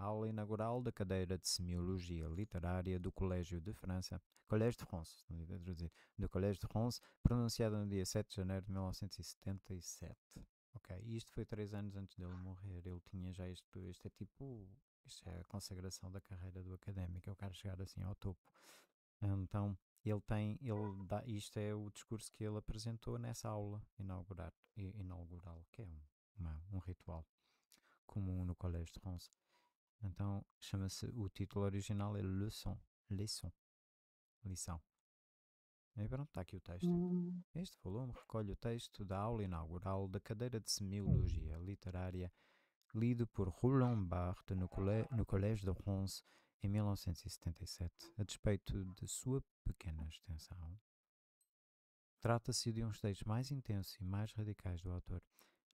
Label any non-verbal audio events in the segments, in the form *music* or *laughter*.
aula inaugural da cadeira de Semiologia Literária do Colégio de França, Collège de France, do Collège de France, pronunciada no dia 7 de janeiro de 1977. Ok, e isto foi três anos antes dele morrer. Ele tinha já isto, isto é tipo, isto é a consagração da carreira do académico, eu quero chegar assim ao topo. Então, ele tem, ele dá, isto é o discurso que ele apresentou nessa aula inaugurar, i- inaugural, que é um, uma- um ritual comum no Collège de France. Então, chama-se, o título original é Leçon, Leçon, lição. E pronto, está aqui o texto. Hum. Este volume recolhe o texto da aula inaugural da cadeira de Semiologia Literária, lido por Roland Barthes no, colé no Collège de France em 1977, a despeito de sua pequena extensão. Trata-se de um dos textos mais intensos e mais radicais do autor,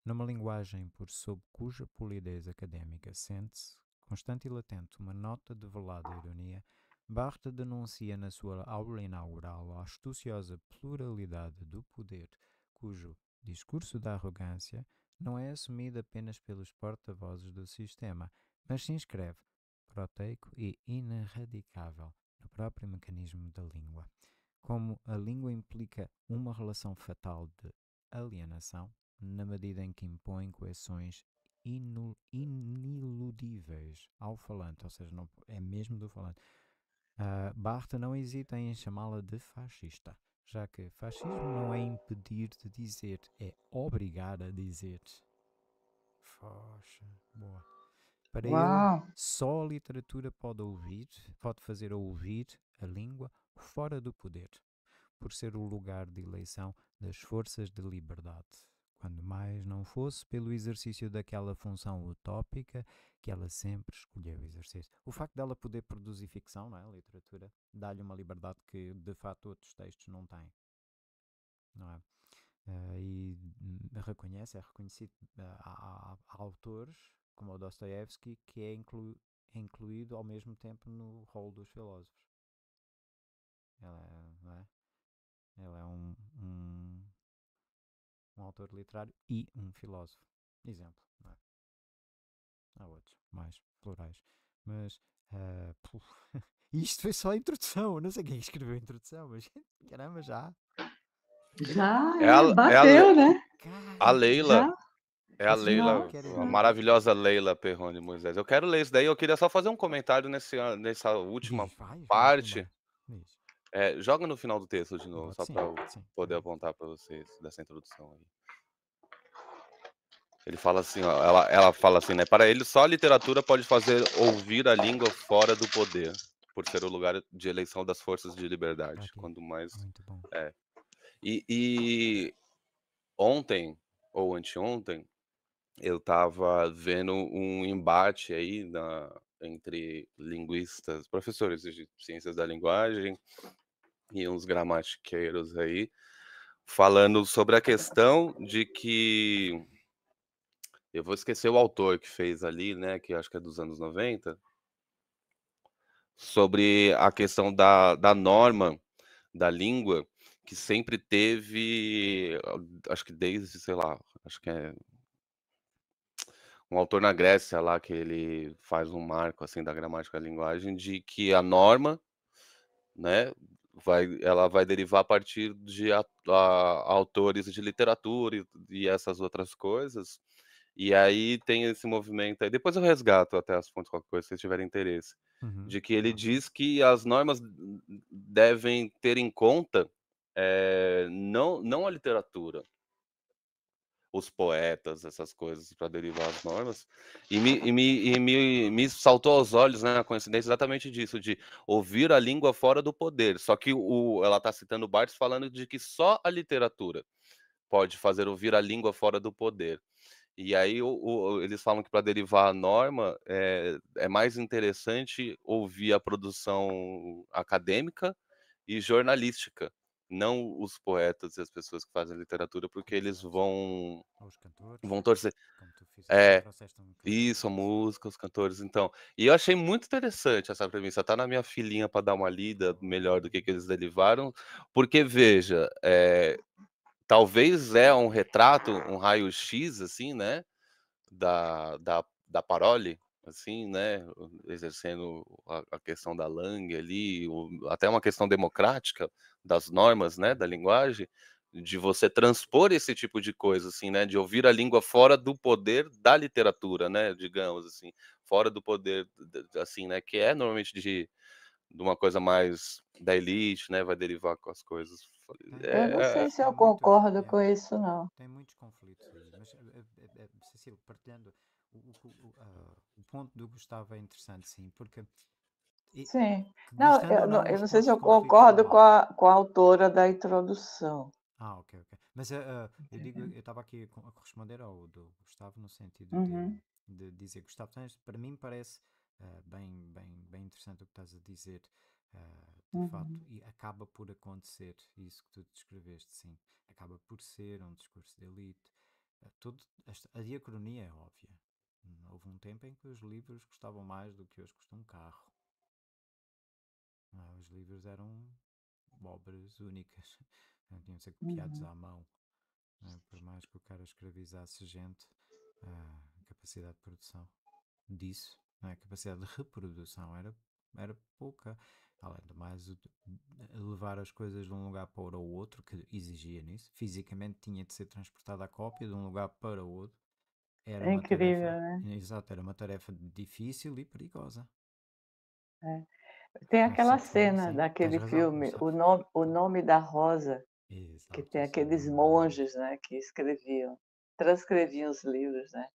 numa linguagem por sob cuja polidez académica sente-se, constante e latente, uma nota de velada ironia, Barthes denuncia na sua aula inaugural a astuciosa pluralidade do poder, cujo discurso da arrogância não é assumido apenas pelos porta-vozes do sistema, mas se inscreve, proteico e ineradicável, no próprio mecanismo da língua. Como a língua implica uma relação fatal de alienação, na medida em que impõe coerções inu- iniludíveis ao falante, ou seja, não, é mesmo do falante. Uh, Barthes não hesita em chamá-la de fascista, já que fascismo não é impedir de dizer, é obrigar a dizer. Foxa, boa. Para ele, Uau! só a literatura pode ouvir, pode fazer ouvir a língua fora do poder, por ser o lugar de eleição das forças de liberdade, quando mais não fosse pelo exercício daquela função utópica que ela sempre escolheu exercer. O facto dela poder produzir ficção, não é? Literatura, dá-lhe uma liberdade que de facto outros textos não têm. Não é? Eh, e reconhece, é reconhecido, eh, há, autores, como o Dostoevsky, que é inclu- é incluído ao mesmo tempo no rol dos filósofos. Ele é, não é? Ele é um, um, um autor literário e um filósofo. Exemplo, não é? Há outros, mais plurais. Mas, eh, puf, *laughs* isto foi só a introdução. Eu não sei quem escreveu a introdução, mas *laughs* caramba, já. Já, É a- é, é a bateu, né? A Cara, Leila, Já. é a Leila, a maravilhosa Leila Perrone Moisés. Eu quero ler isso daí. Eu queria só fazer um comentário nesse, nessa última vai, vamos parte. embora. É, joga no final do texto de novo, só para eu poder vai. apontar para vocês dessa introdução aí. Ele fala assim, ó, ela, ela fala assim, né? Para ele, só a literatura pode fazer ouvir a língua fora do poder, por ser o lugar de eleição das forças de liberdade. aqui. Quando mais bom. E, e ontem, ou anteontem, eu estava vendo um embate aí na, entre linguistas, professores de ciências da linguagem e uns gramatiqueiros aí, falando sobre a questão de que. Eu vou esquecer o autor que fez ali, né? Que acho que é dos anos 90, sobre a questão da, da norma da língua que sempre teve, ah, acho que desde, sei lá, acho que é um autor na Grécia lá que ele faz um marco assim da gramática da linguagem de que a norma, né, vai, ela vai derivar a partir de a- a- autores de literatura e, e essas outras coisas. E aí tem esse movimento aí. Depois eu resgato até as fontes, qualquer coisa, se vocês tiverem interesse Uhum. de que ele diz que as normas devem ter em conta eh, não, não a literatura, os poetas, essas coisas, para derivar as normas. E, me, e, me, e me, me saltou aos olhos né, a coincidência exatamente disso, de ouvir a língua fora do poder. Só que o, ela está citando Barthes falando de que só a literatura pode fazer ouvir a língua fora do poder. E aí o- o- eles falam que para derivar a norma é, é mais interessante ouvir a produção acadêmica e jornalística, não os poetas e as pessoas que fazem literatura, porque eles vão cantores, vão torcer. É, isso, a música, os cantores, então. E eu achei muito interessante essa premissa. Tá na minha filinha para dar uma lida melhor do que, que eles derivaram, porque veja, é, talvez é um retrato, um raio-x, assim, né? Da, da, da Parole, assim, né, exercendo a, a questão da Lang ali, o, até uma questão democrática das normas, né, da linguagem, de você transpor esse tipo de coisa, assim, né, de ouvir a língua fora do poder da literatura, né, digamos assim, fora do poder, assim, né, que é normalmente de, de uma coisa mais da elite, né, vai derivar com as coisas. É, eu não é, sei se eu concordo com isso, não. Tem muitos conflitos mas, é, Cecília, partilhando o, o, uh, o, ponto do Gustavo é interessante, sim, porque. Sim. Não, eu não, eu não sei se eu concordo com a, com a autora da introdução. Ah, ok, ok. Mas uh, eu digo, eu estava aqui a corresponder ao do Gustavo no sentido uhum. de, de, dizer, Gustavo, para mim parece uh, bem, bem, bem interessante o que estás a dizer. Uh, de uhum. facto, e acaba por acontecer isso que tu descreveste, sim. Acaba por ser um discurso de elite. Tudo, esta, a diacronia é óbvia. Houve um tempo em que os livros custavam mais do que hoje custa um carro. os livros eram obras únicas. *laughs* tinham de ser copiados uhum. à mão. Né? Por mais que o cara escravizasse gente, a capacidade de produção disso, né? a capacidade de reprodução era, era pouca. Além do mais, levar as coisas de um lugar para o outro, que exigia nisso, fisicamente tinha de ser transportada a cópia de um lugar para o outro. Era é incrível, tarefa, né? Exato, era uma tarefa difícil e perigosa. É. Tem aquela cena sim, daquele filme, o nome, o nome da Rosa, Exato, que tem aqueles monges, né, que escreviam, transcreviam os livros, né?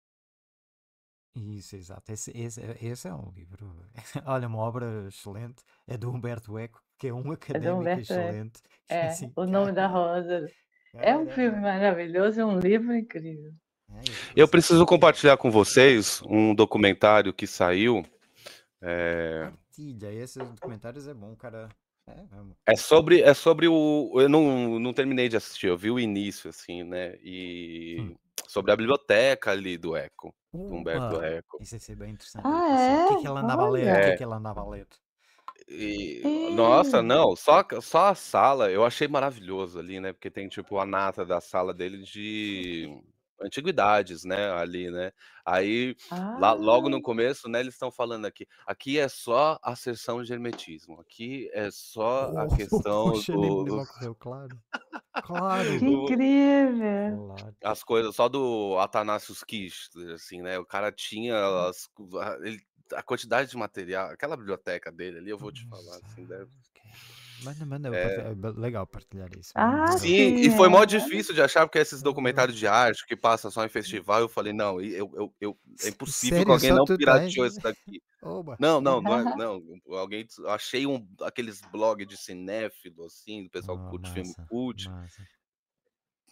Isso, exato. Esse, esse, esse é um livro, *laughs* olha, uma obra excelente. É do Humberto Eco, que é um *laughs* é académico *laughs* é excelente. É, assim, o nome da Rosa. É um filme maravilhoso, é um livro incrível. É Eu preciso compartilhar com vocês um documentário que saiu. É... Partilha, esses documentários é bom, cara. É, é sobre, é sobre o. Eu não, não terminei de assistir, eu vi o início, assim, né? E hum. sobre a biblioteca ali do Eco, do Humberto Eco. Isso ia ser bem interessante. Ah, é? O que, que ela andava a ler? O que, que ela andava ler? E, nossa, não, só, só a sala eu achei maravilhoso ali, né? Porque tem tipo a nata da sala dele de antiguidades, né, ali, né. Aí, lá logo no ah. começo, né, eles estão falando aqui, aqui é só a sessão de hermetismo, aqui é só a *laughs* questão Poxa, nem do ocorreu, claro. *laughs* Claro. Que incrível. As coisas só do Athanasius Kish, assim, né, o cara tinha as ele a quantidade de material, aquela biblioteca dele ali, eu vou te falar, assim, deve Manda, manda. É... é legal partilhar isso. Ah, sim, sim, e foi mó difícil de achar, porque esses documentários de arte que passa só em festival, eu falei, não, eu, eu, eu é impossível Sério? que alguém Só não pirateou isso daqui. *laughs* Oba. Não, não, não, é, *laughs* não. Alguém achei um aqueles blogs de cinéfilo, assim, do pessoal que curte filme cult.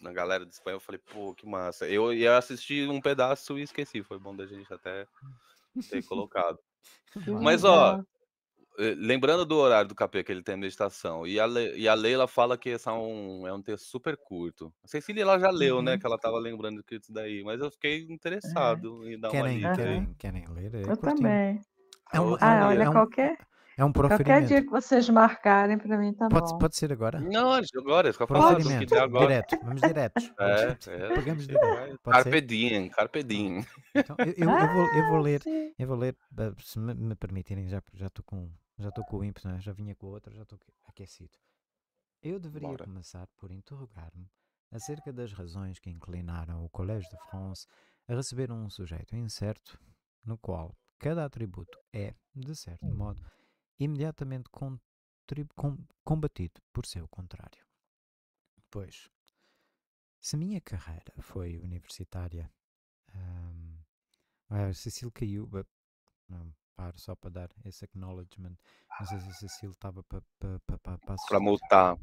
Na galera de Espanha, eu falei, pô, que massa. Eu ia assistir um pedaço e esqueci. Foi bom da gente até ter *laughs* colocado. Mas, ó, lembrando do horário do capê que ele tem a meditação, e a, Le, e a Leila fala que esse é um, é um texto super curto. A Cecília ela já leu, né? Uhum. Que ela estava lembrando que isso daí, mas eu fiquei é. interessado em dar querem, uma lida. Querem, querem ler? É eu também. É um, ah, olha, é um, qualquer, é um qualquer dia que vocês marcarem, para mim tá pode, bom. Pode ser agora? Não, agora, é só que agora. Direto, vamos direto. *laughs* É, é. Pegamos direto. Carpe diem, carpe diem. Então, eu, eu, eu, vou, eu vou ler, eu vou ler, se me, me permitirem, já estou com já estou com o ímpeto, né? já vinha com o outro, já estou aquecido. Eu deveria Bora. começar por interrogar-me acerca das razões que inclinaram o Collège de France a receber um sujeito incerto, no qual cada atributo é, de certo modo, imediatamente com, combatido por seu contrário. Pois, se minha carreira foi universitária. Um, ah, Cecília caiu. Não, paro só para dar esse acknowledgement. Não sei se a Cecília estava para pa, pa, pa, Para multar.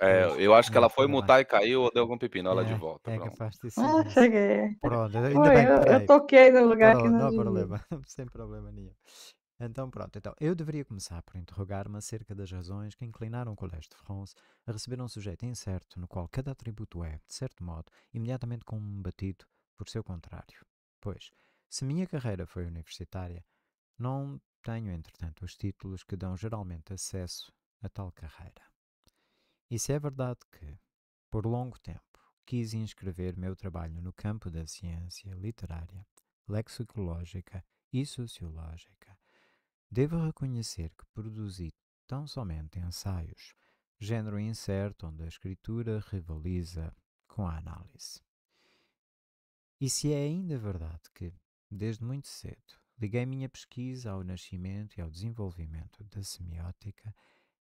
É, eu acho que ela foi multar e caiu ou deu algum pepino, ela é, de volta. É capaz de ser. Ah, cheguei. Pronto, ainda Foi, bem, eu, eu toquei no lugar pronto, que não Não há problema, *laughs* sem problema nenhum. Então pronto, então, eu deveria começar por interrogar-me acerca das razões que inclinaram o Collège de France a receber um sujeito incerto no qual cada atributo é, de certo modo, imediatamente combatido por seu contrário. Pois, se minha carreira foi universitária, não tenho, entretanto, os títulos que dão geralmente acesso a tal carreira. E se é verdade que, por longo tempo, quis inscrever meu trabalho no campo da ciência literária, lexicológica e sociológica. Devo reconhecer que produzi tão somente ensaios, género incerto onde a escritura rivaliza com a análise. E se é ainda verdade que, desde muito cedo, liguei minha pesquisa ao nascimento e ao desenvolvimento da semiótica,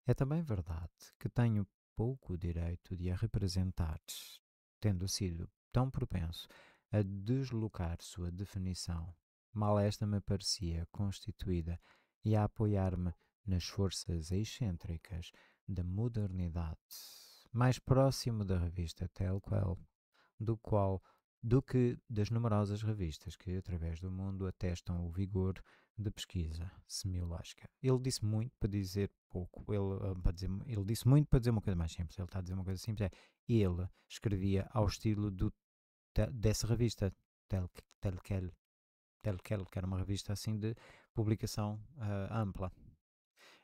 é também verdade que tenho pouco direito de a representar, tendo sido tão propenso a deslocar sua definição, mal esta me parecia constituída e a apoiar-me nas forças excêntricas da modernidade, mais próximo da revista Telquel, do qual do que das numerosas revistas que, através do mundo, atestam o vigor de pesquisa semiológica. Ele disse muito para dizer pouco. Ele, uh, para dizer, ele disse muito para dizer uma coisa mais simples. Ele está a dizer uma coisa simples. É, ele escrevia ao estilo do, dessa revista, Telquel, Telquel, que era uma revista assim de publicação uh, ampla.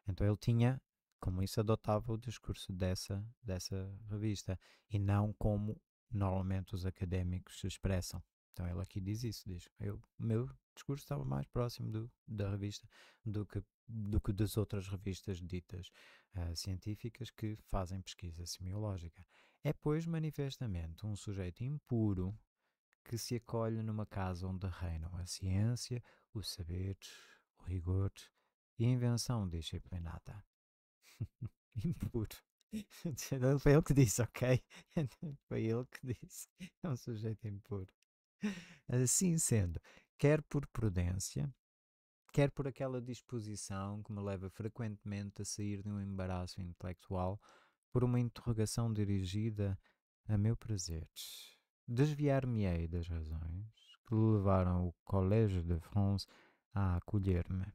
Então ele tinha, como isso, adotava o discurso dessa, dessa revista e não como normalmente os académicos se expressam. Então ele aqui diz isso, diz, eu, o meu discurso estava mais próximo do, da revista do que, do que das outras revistas ditas uh, científicas que fazem pesquisa semiológica. É, pois, manifestamente um sujeito impuro que se acolhe numa casa onde reinam a ciência, o saber, rigor e invenção disciplinada. *laughs* impuro. Foi ele que disse, ok? *laughs* Foi ele que disse. É um sujeito impuro. Assim sendo, quer por prudência, quer por aquela disposição que me leva frequentemente a sair de um embaraço intelectual por uma interrogação dirigida a meu prazer, desviar-me-ei das razões que levaram o Collège de France a acolher-me,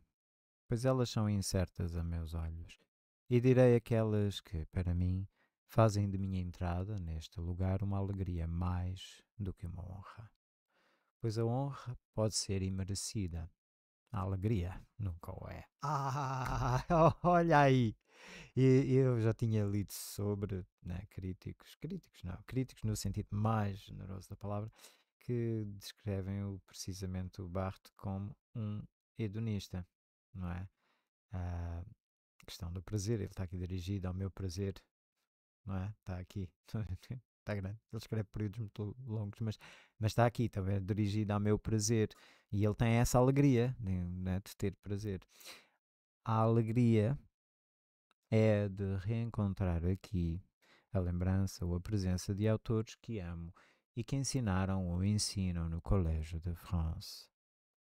pois elas são incertas a meus olhos e direi aquelas que, para mim, fazem de minha entrada neste lugar uma alegria mais do que uma honra. Pois a honra pode ser imerecida, a alegria nunca o é. *laughs* Ah, olha aí! Eu já tinha lido sobre né, críticos, críticos não, críticos no sentido mais generoso da palavra, que descrevem o, precisamente o Barthes como um hedonista, não é? Ah, questão do prazer, ele está aqui dirigido ao meu prazer, não é? Está aqui, *laughs* está grande, ele escreve períodos muito longos, mas, mas está aqui, também dirigido ao meu prazer, e ele tem essa alegria né, de ter prazer. A alegria é de reencontrar aqui a lembrança ou a presença de autores que amo e que ensinaram ou ensinam no Colégio de France.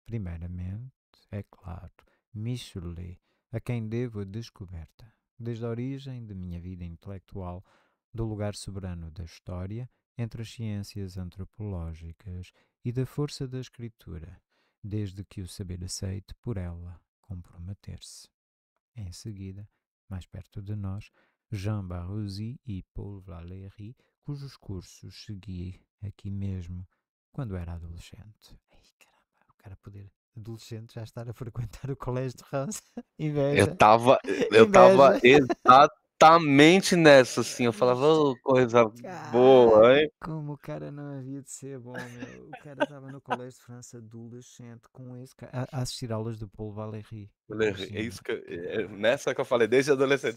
Primeiramente, é claro, Michelet, a quem devo a descoberta, desde a origem de minha vida intelectual, do lugar soberano da história entre as ciências antropológicas e da força da escritura, desde que o saber aceite por ela comprometer-se. Em seguida, mais perto de nós, Jean Barrosi e Paul Valéry, cujos cursos segui aqui mesmo quando era adolescente. Ai, caramba, o cara poder adolescente já estar a frequentar o colégio de Rance. *laughs* Eu estava *laughs* eu tava exatamente nessa, assim. Eu falava, oh, coisa cara, boa, hein? Como o cara não havia de ser bom, meu. O cara estava no colégio de França adolescente com esse a, a assistir aulas do Paul Valéry. Valéry, é isso que é nessa que eu falei, desde adolescente.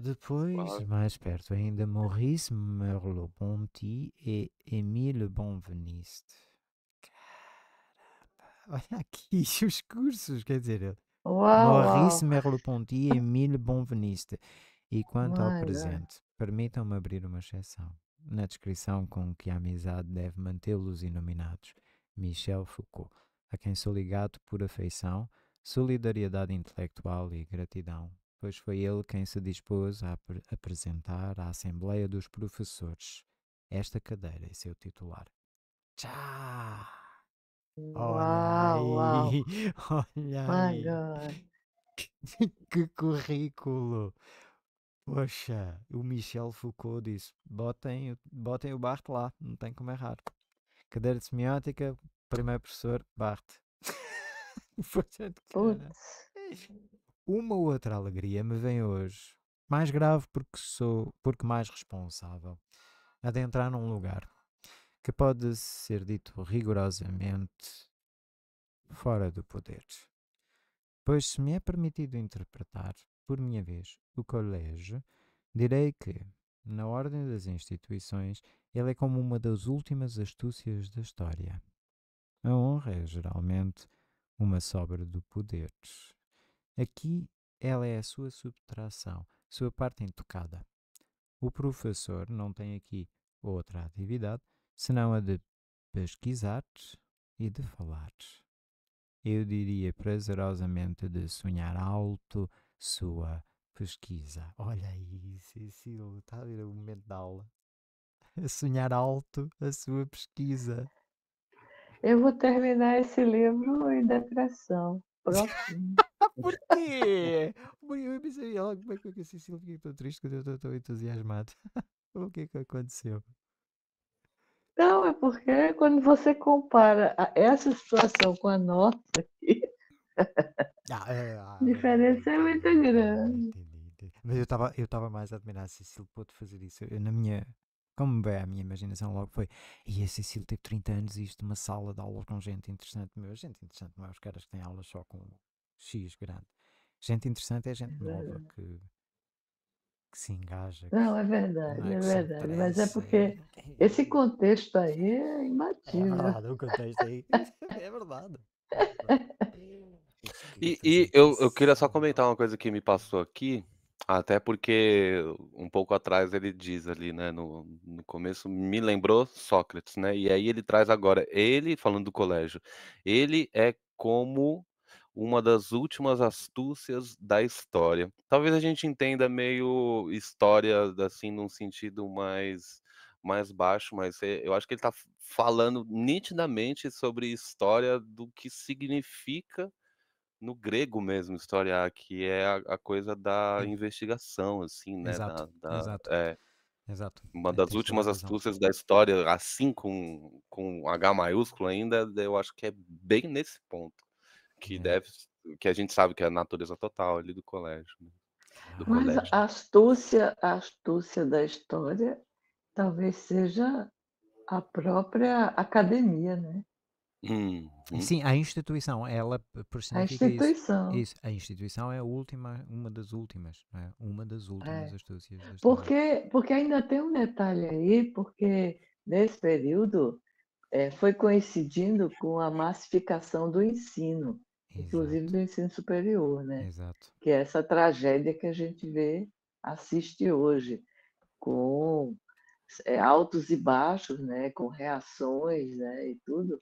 Depois, mais perto ainda, Maurice Merleau-Ponty e Émile Bonveniste. *laughs* Olha aqui os cursos, quer dizer, Uau, Maurice uau. Merleau-Ponty e *laughs* Emile Bonveniste. E quanto ao presente, permitam-me abrir uma exceção. Na descrição com que a amizade deve mantê-los inominados, Michel Foucault, a quem sou ligado por afeição, solidariedade intelectual e gratidão, pois foi ele quem se dispôs a ap apresentar à Assembleia dos Professores esta cadeira e seu titular. Tchau! Olha Uau, uau. aí, *laughs* olha My aí. God. *laughs* Que currículo! Poxa, o Michel Foucault disse: botem, o- botem o Barthes lá, não tem como errar. Cadeira de semiótica, primeiro professor, Barthes. *laughs* Portanto, cara. Uma outra alegria me vem hoje, mais grave porque sou, porque mais responsável, adentrar num lugar que pode ser dito rigorosamente fora do poder. Pois, se me é permitido interpretar, por minha vez, o colégio, direi que, na ordem das instituições, ele é como uma das últimas astúcias da história. A honra é geralmente uma sobra do poder. Aqui ela é a sua subtração, sua parte intocada. O professor não tem aqui outra atividade senão a de pesquisar e de falar. Eu diria prazerosamente de sonhar alto sua pesquisa. Olha aí, Cecília, está a ver o momento da aula. A sonhar alto a sua pesquisa. Eu vou terminar esse livro em depressão. Próximo. *laughs* Por quê? *laughs* Eu pensei, olha, como é que a Cecília fica tão triste quando eu estou tão entusiasmado? *laughs* o que é que aconteceu? Não, é porque quando você compara essa situação com a nossa aqui, ah, é, *laughs* ah, a diferença é muito grande. Entendi, entendi. Mas eu estava eu tava mais a admirar a Cecília pôde fazer isso. Eu, na minha, como bem a minha imaginação logo foi, e a Cecília teve 30 anos e isto, uma sala de aulas com gente interessante. Meu, gente interessante não é os caras que têm aulas só com X grande. Gente interessante é gente nova que que se engaja. Não, é verdade, é, é verdade. Mas é porque esse contexto aí *laughs* é imbatível. É verdade, o contexto aí *laughs* é verdade. *laughs* E, e eu, eu queria só comentar uma coisa que me passou aqui, até porque um pouco atrás ele diz ali, né, no, no começo, me lembrou Sócrates, né? E aí ele traz agora, ele, falando do colégio, ele é como uma das últimas astúcias da história. Talvez a gente entenda meio história, assim, num sentido mais mais baixo, mas é, eu acho que ele está falando nitidamente sobre história do que significa no grego mesmo historiar, que é a, a coisa da investigação, assim, né? Exato, da, da, exato. É, exato. uma das últimas astúcias da história, assim com, com H maiúsculo ainda, eu acho que é bem nesse ponto que é. deve que a gente sabe que é a natureza total ali do colégio. Né? Do Mas colégio. a astúcia, a astúcia da história talvez seja a própria academia, né? Hum, hum. Sim, a instituição, ela A instituição. Isso, isso, a instituição é a última, uma das últimas, é? uma das últimas é. astúcias. Da porque, porque ainda tem um detalhe aí, porque nesse período é, foi coincidindo com a massificação do ensino inclusive do ensino superior, né? Exato. Que é essa tragédia que a gente vê, assiste hoje, com é, altos e baixos, né? Com reações, né? E tudo.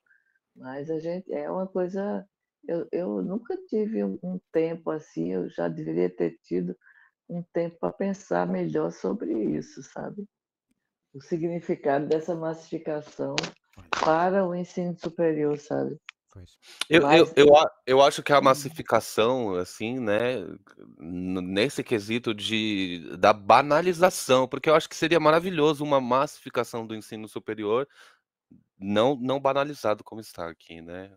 Mas a gente é uma coisa. Eu, eu nunca tive um, um tempo assim. Eu já deveria ter tido um tempo para pensar melhor sobre isso, sabe? O significado dessa massificação para o ensino superior, sabe? Eu, eu, eu, eu acho que a massificação, assim, né, nesse quesito de, da banalização, porque eu acho que seria maravilhoso uma massificação do ensino superior, não, não banalizado como está aqui, né?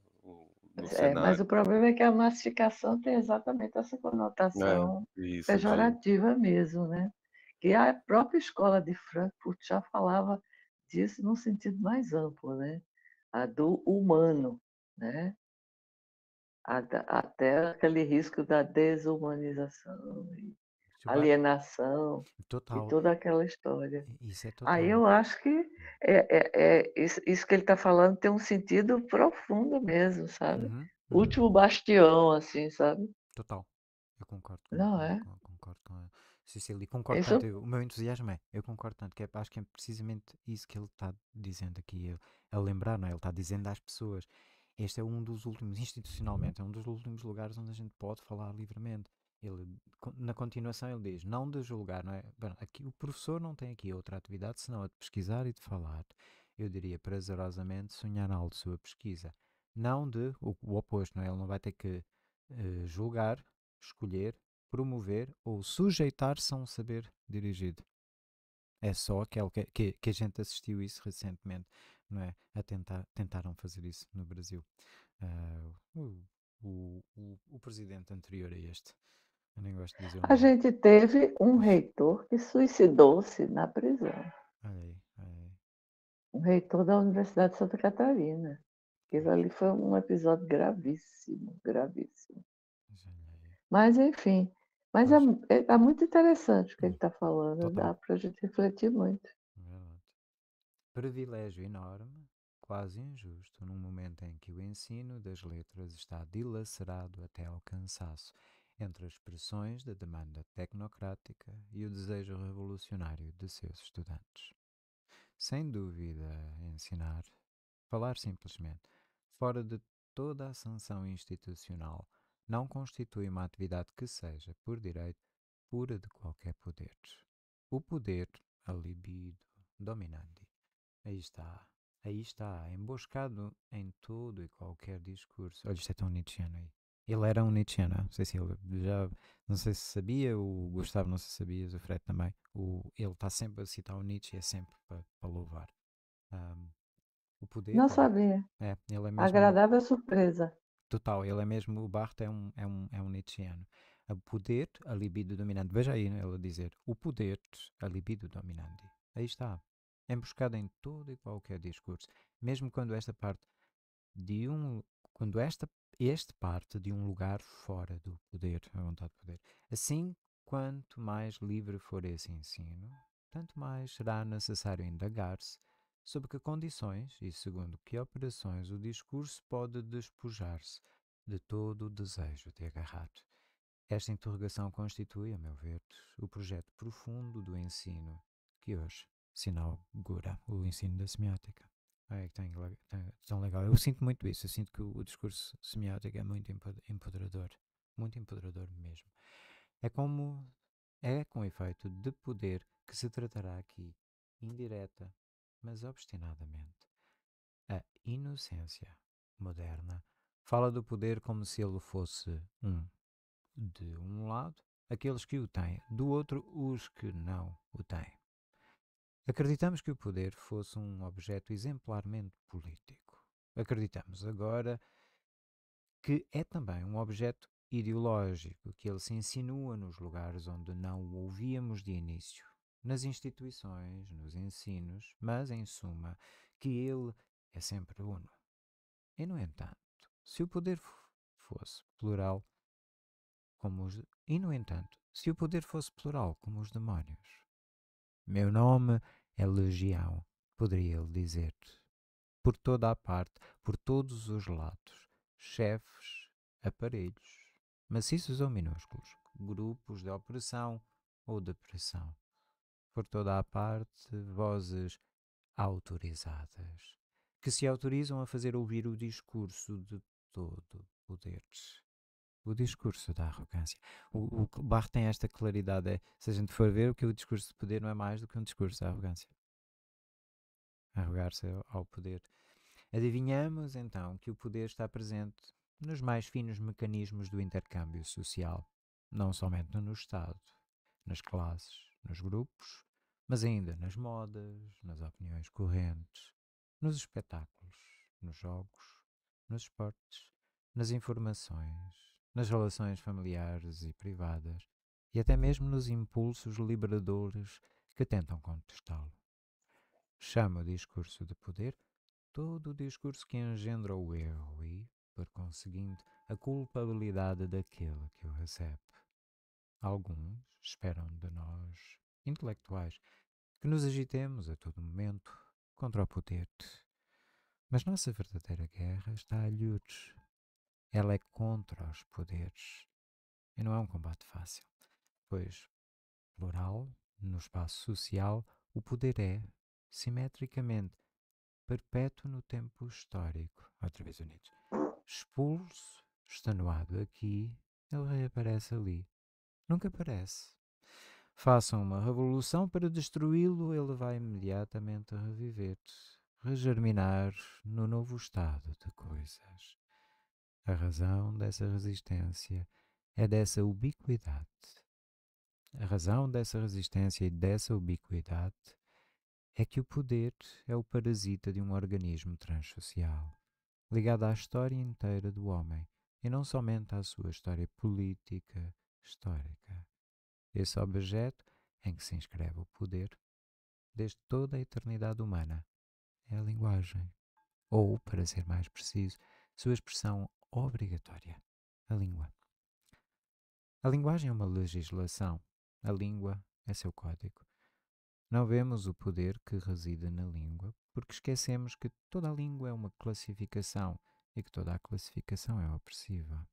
É, mas o problema é que a massificação tem exatamente essa é, conotação é, isso, pejorativa sim. mesmo, né? Que a própria escola de Frankfurt já falava disso num sentido mais amplo, né? A do humano, né? Até aquele risco da desumanização, alienação total. e toda aquela história. Isso é total. Aí eu acho que é, é, é isso, isso, que ele está falando tem um sentido profundo mesmo, sabe? Uhum, uhum. Último bastião, assim, sabe? Total. Eu concordo. Com, Não é? Concordo com a Cecília. Concordo isso... tanto. O meu entusiasmo é. Eu concordo tanto que é, acho que é precisamente isso que ele está dizendo aqui. A lembrar, não é? Ele está dizendo às pessoas este é um dos últimos, institucionalmente, é um dos últimos lugares onde a gente pode falar livremente. Ele, na continuação, ele diz: não de julgar, não é? Bem, aqui, o professor não tem aqui outra atividade senão a de pesquisar e de falar. Eu diria prazerosamente sonhar algo de sua pesquisa. Não de o, o oposto, não é? Ele não vai ter que uh, julgar, escolher, promover ou sujeitar-se a um saber dirigido. É só aquele que, que, que a gente assistiu isso recentemente não é? A tentar, tentaram fazer isso no Brasil. Uh, o, o, o, presidente anterior a este. Eu nem gosto de dizer A gente teve um reitor que suicidou-se na prisão. Aí, aí. Um reitor da Universidade de Santa Catarina. Aquilo ali foi um episódio gravíssimo, gravíssimo. Mas, enfim, mas é, é, é muito interessante o que ele está falando, Total. dá para a gente refletir muito. Privilégio enorme, quase injusto, num momento em que o ensino das letras está dilacerado até ao cansaço entre as pressões da demanda tecnocrática e o desejo revolucionário de seus estudantes. Sem dúvida, ensinar, falar simplesmente, fora de toda a sanção institucional, não constitui uma atividade que seja, por direito, pura de qualquer poder. O poder, a libido, dominante, aí está, aí está, emboscado em todo e qualquer discurso. Olha, isto é tão Nietzscheano aí. Ele era um Nietzscheano, não sei se ele já, não sei se sabia, o Gustavo não se sabia, o Fred também. O, ele está sempre a citar o Nietzsche, é sempre para, louvar. Um, o poder. Não sabia. É, ele é mesmo, Agradável surpresa. Total, ele é mesmo, o Barthes é um, é um, é um Nietzscheano. O poder, a libido dominante. Veja aí ele dizer, o poder, a libido dominante. Aí está. Emboscado em todo e qualquer discurso. Mesmo quando esta parte de um. Quando esta este parte de um lugar fora do poder, a vontade de poder. Assim, quanto mais livre for esse ensino, tanto mais será necessário indagar-se sob que condições e segundo que operações o discurso pode despojar-se de todo o desejo de agarrar. Esta interrogação constitui, a meu ver, o projeto profundo do ensino que hoje se inaugura, o ensino da semiótica. É que tem, tem, tão legal. Eu sinto muito isso. Eu sinto que o, o discurso semiótico é muito empoderador. Muito empoderador mesmo. É como. É com efeito de poder que se tratará aqui, indireta, mas obstinadamente. A inocência moderna fala do poder como se ele fosse um. De um lado, aqueles que o têm, do outro, os que não o têm. Acreditamos que o poder fosse um objeto exemplarmente político. Acreditamos agora que é também um objeto ideológico, que ele se insinua nos lugares onde não o ouvíamos de início, nas instituições, nos ensinos, mas, em suma, que ele é sempre uno. E, no entanto, se o poder fosse plural, como os. E, no entanto, se o poder fosse plural como os demónios. Meu nome é legião, poderia ele dizer-te. Por toda a parte, por todos os lados, chefes, aparelhos, maciços ou minúsculos, grupos de opressão ou de pressão. Por toda a parte, vozes autorizadas, que se autorizam a fazer ouvir o discurso de todo poder. O discurso da arrogância. O, o Barre tem esta claridade. É, se a gente for ver, o que o discurso de poder não é mais do que um discurso da arrogância. Arrogar-se ao poder. Adivinhamos então que o poder está presente nos mais finos mecanismos do intercâmbio social, não somente no Estado, nas classes, nos grupos, mas ainda nas modas, nas opiniões correntes, nos espetáculos, nos jogos, nos esportes, nas informações, nas relações familiares e privadas e até mesmo nos impulsos liberadores que tentam contestá-lo. Chama o discurso de poder todo o discurso que engendra o erro e, por conseguinte, a culpabilidade daquele que o recebe. Alguns esperam de nós, intelectuais, que nos agitemos a todo momento contra o poder. Mas nossa verdadeira guerra está a lhes ela é contra os poderes. E não é um combate fácil, pois, plural, no espaço social, o poder é, simetricamente, perpétuo no tempo histórico. Outra vez unidos. Expulso, extenuado aqui, ele reaparece ali. Nunca aparece. Façam uma revolução para destruí-lo, ele vai imediatamente reviver, regerminar no novo estado de coisas. A razão dessa resistência é dessa ubiquidade. A razão dessa resistência e dessa ubiquidade é que o poder é o parasita de um organismo transsocial, ligado à história inteira do homem e não somente à sua história política histórica. Esse objeto em que se inscreve o poder, desde toda a eternidade humana, é a linguagem. ou, para ser mais preciso, sua expressão obrigatória, a língua. A linguagem é uma legislação, a língua é seu código. Não vemos o poder que reside na língua, porque esquecemos que toda a língua é uma classificação e que toda a classificação é opressiva.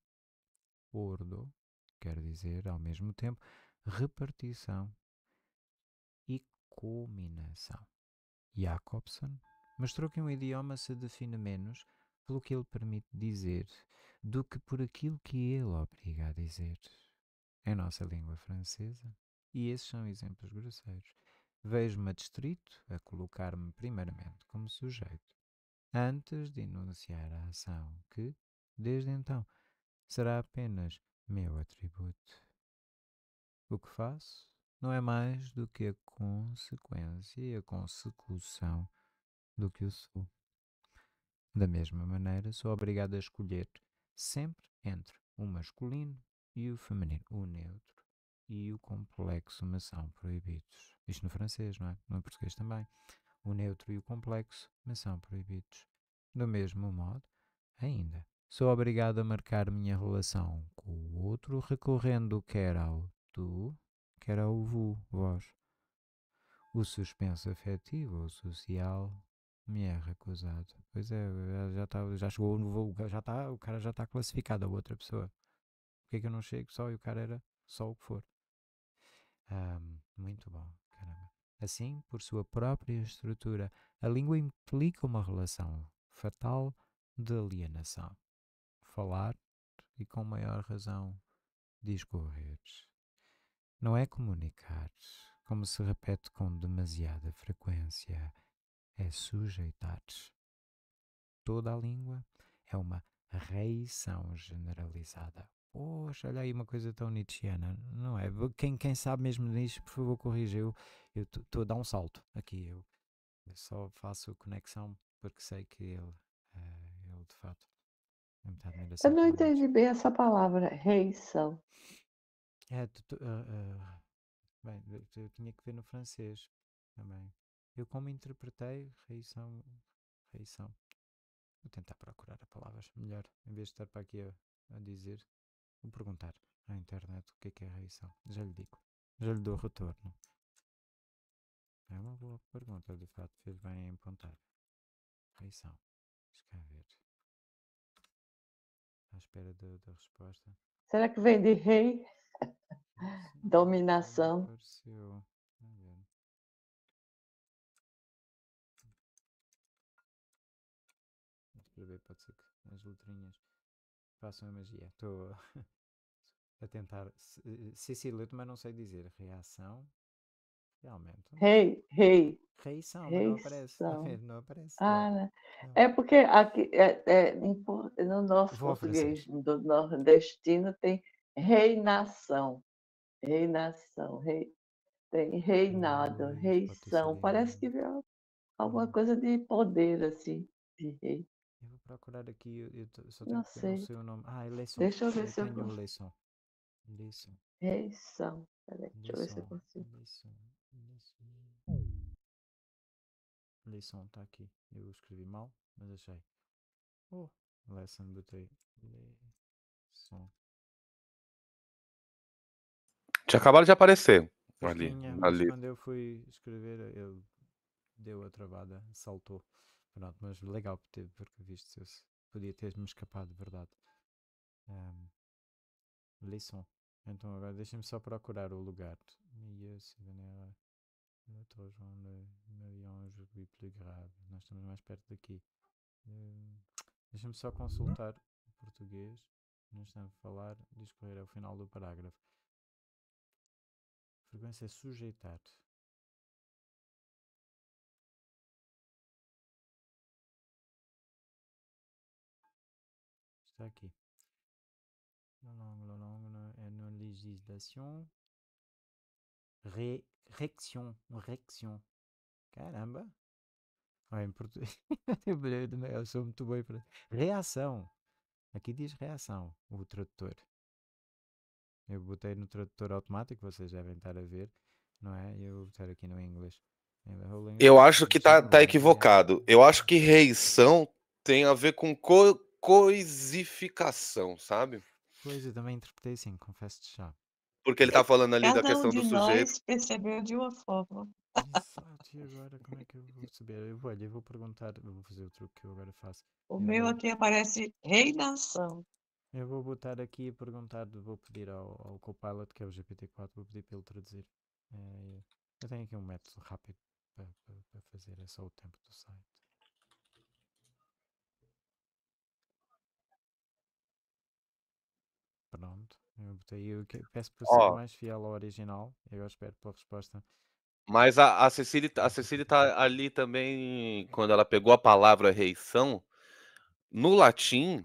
Ordo quer dizer, ao mesmo tempo, repartição e combinação. Jacobson mostrou que um idioma se define menos pelo que ele permite dizer do que por aquilo que ele obriga a dizer. Em nossa língua francesa, e esses são exemplos grosseiros, vejo-me distrito a colocar-me primeiramente como sujeito, antes de enunciar a ação que, desde então, será apenas meu atributo. O que faço não é mais do que a consequência e a consecução do que eu sou. Da mesma maneira, sou obrigado a escolher sempre entre o masculino e o feminino, o neutro e o complexo me são proibidos. Isto no francês, não é? No português também. O neutro e o complexo me são proibidos. Do mesmo modo, ainda, sou obrigado a marcar minha relação com o outro recorrendo quer ao tu, quer ao vu, vós. O suspenso afetivo ou social me é recusado. Pois é, já, tá, já chegou no voo, já tá, o cara já está classificado a outra pessoa. Por que eu não chego só e o cara era só o que for? Um, muito bom, caramba. Assim, por sua própria estrutura, a língua implica uma relação fatal de alienação. Falar e, com maior razão, discorrer. Não é comunicar, como se repete com demasiada frequência é sujeitar. Toda a língua é uma reição generalizada. Poxa, olha aí uma coisa tão nietzscheana, não é? Quem, quem sabe mesmo nisso, por favor, corrija. Eu estou a dar um salto aqui. Eu, eu, só faço conexão porque sei que ele, uh, ele de fato, é muita admiração. Eu não entendi bem essa palavra, reição. É, tu, tu, uh, uh, bem, eu tinha que ver no francês também. Eu como interpretei reição, reição. Vou tentar procurar a palavras melhor, em vez de estar para aqui a, a dizer, vou perguntar à internet o que é que é reição. Já lhe digo, já lhe dou retorno. É uma boa pergunta, de fato, fez bem em apontar. Reição. Escrever. À espera da resposta. Será que vem de rei? *laughs* Dominação. Apareceu. escrever, pode ser que as letrinhas façam a magia. Estou *laughs* a tentar. Cecília, eu também não sei dizer. Reação. Realmente. Rei, rei. Reição, não aparece. *laughs* Não aparece. Ah, não. É porque aqui é, é, no nosso Vou português do nordestino tem reinação. Reinação, rei, tem reinado, hum, reição. Parece que é alguma hum. coisa de poder, assim, de rei. Eu vou procurar aqui, eu, eu só tenho não que sei. não sei o nome. Ah, eleição. Deixa eu ver eu se eu consigo. Eleição. Eleição. Eleição. Peraí, deixa eu ver se eu consigo. Eleição. Eleição. está aqui. Eu escrevi mal, mas achei. Oh, lesson, botei. Eleição. Tinha acabado de aparecer. Ali, tinha, ali. Quando eu fui escrever, ele deu a travada, saltou. Pronto, mas legal por ter, porque visto se podia ter-me escapado de verdade. Um, lição. Então agora deixem-me só procurar o lugar. Nós estamos mais perto daqui. Um, deixem-me só consultar o português. Nós estamos a falar, discorrer ao final do parágrafo. Frequência sujeitar. Está aqui. La langue, la langue, é na legislação. Re, rection, rection. Caramba! Ah, em português. *laughs* eu sou muito bem para. Reação. Aqui diz reação, o tradutor. Eu botei no tradutor automático, vocês devem estar a ver, não é? Eu vou botar aqui no inglês. Eu acho que tá, tá equivocado. Eu acho que reição tem a ver com co coisificação, sabe? Pois, eu também interpretei assim, confesso-te já. Porque ele tá falando ali da Cada um questão de do sujeito. nós percebeu de uma forma. Exato, e agora como é que eu vou saber? Eu vou, eu vou perguntar, eu vou fazer o truque que eu agora faço. O Eu meu vou, aqui aparece reinação. eu vou botar aqui e perguntar, vou pedir ao, ao Copilot, que é o GPT-4, vou pedir para ele traduzir. É, eu tenho aqui um método rápido para, para, para fazer, é só o tempo do site. Pronto, eu botei, eu que- peço para ser o mais fiel ao original, eu espero pela resposta. mas a a Cecília a Cecília tá ali também, quando ela pegou a palavra reição, no latim,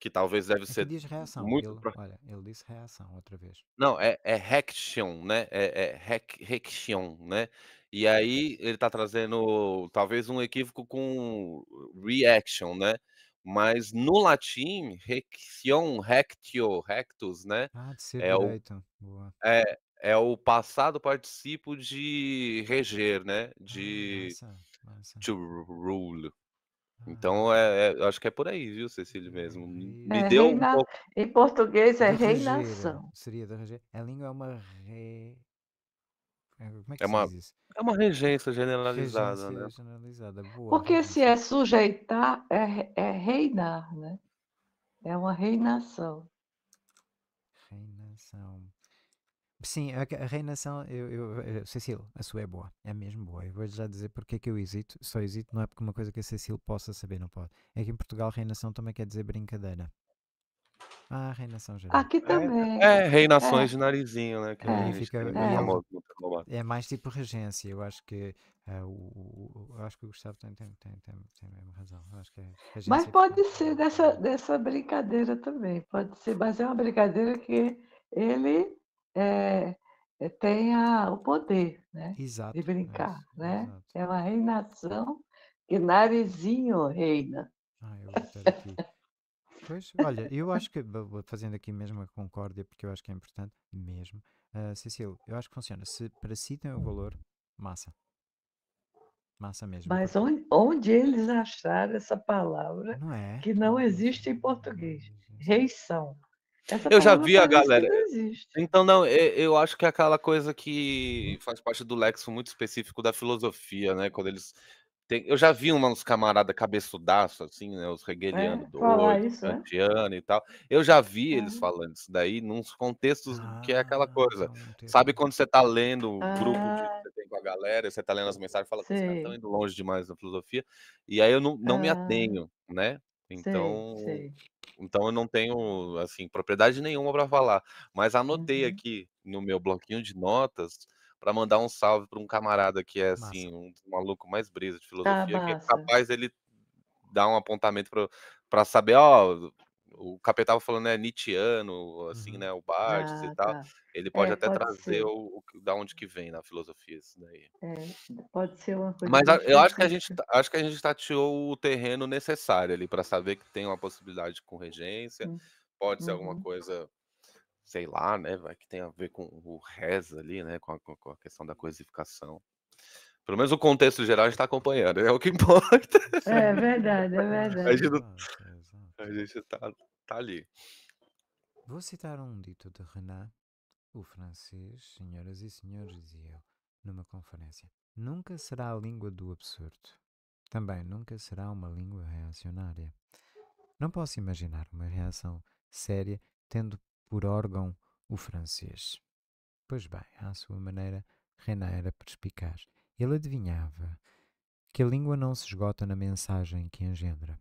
que talvez deve Aqui ser diz reação, muito ele, olha, ele disse reação outra vez. Não, é é rection, né, é é rec rection, né. E aí ele tá trazendo talvez um equívoco com reaction, né. Mas no latim, rection, rectio, rectus, né, Ah, de ser é o direito, boa. é é o passado participo de reger, né, Ah, de massa, massa. to rule. Ah, Então, é é eu acho que é por aí, viu, Cecília, mesmo. Me É, deu um reina... pouco Em português é reinação. seria de reger. A língua é uma re... é, Como é que É se uma diz isso? é uma regência generalizada, né. Regência generalizada, boa, Porque se é sujeitar, é, re- é reinar, né? É uma reinação. Reinação. Sim, a, a reinação, eu, eu, eh, Cecília, a sua é boa, é mesmo boa. Eu vou já dizer porque é que eu hesito. Só hesito não é porque uma coisa que a Cecília possa saber, não pode. É que em Portugal reinação também quer dizer brincadeira. Ah, reinação geral. Aqui também. É, reinações É. de narizinho, né, que a É, gente fica, é. famoso é mais tipo regência. Eu acho que ah, o, o- acho que o Gustavo tem, tem, tem, tem, tem mesmo razão. Eu acho que é regência Mas que pode tem. ser dessa, dessa brincadeira também. Pode ser, mas é uma brincadeira que ele é, é, tenha o poder, né? Exato, De é brincar, isso, né? exato. É uma reinação que narizinho reina. Ah, eu vou aqui. Pois, olha, eu acho que, fazendo aqui mesmo a concórdia, porque eu acho que é importante, mesmo. Ah, Cecília, eu acho que funciona. Se para si tem o valor, massa. Massa mesmo. Mas onde, onde eles acharam essa palavra Não é? que não existe em português? Reição. Essa Eu já vi a galera não então não, eu acho que é aquela coisa que faz parte do lexo muito específico da filosofia, né, quando eles tem eu já vi uns camarada cabeçudaço, assim, né, os É, falar doido, isso, é? kantiano e tal. Eu já vi eles Aham. falando isso daí nos contextos que é aquela Ah, coisa. Sabe quando você tá lendo o grupo de Ah, que você tem com a galera, você tá lendo as mensagens e fala que os caras estão sei. indo longe demais na filosofia, e aí eu não não me Ah, atenho, né. sei, Então sei. então eu não tenho, assim, propriedade nenhuma pra falar, mas anotei Uhum. aqui no meu bloquinho de notas pra mandar um salve pra um camarada que é, Massa. assim, um dos maluco mais brisa de Tá filosofia, que é capaz ele dar um apontamento pra saber: "Ó, o Capeta estava falando é nietzschiano, assim, Uhum. né, o Barthes e Ah, tal". tá. Ele pode É, até pode trazer ser. o o da onde que vem na filosofia isso daí. É, pode ser uma coisa Mas a eu acho que a gente ta acho que a gente tateou o terreno necessário ali pra saber que tem uma possibilidade com regência, Hum, pode ser alguma uhum. coisa, sei lá, né, vai que tem a ver com o res ali, né, com a com a questão da coisificação. Pelo menos o contexto geral a gente tá acompanhando, é o que *laughs* importa. É verdade, é A verdade. gente a gente tá tá ali. Vou citar um dito de Renan, o francês, senhoras e senhores, dizia ele, numa conferência. Nunca será a língua do absurdo. Também nunca será uma língua reacionária. Não posso imaginar uma reação séria tendo por órgão o francês. Pois bem, à sua maneira, Renan era perspicaz. Ele adivinhava que a língua não se esgota na mensagem que engendra,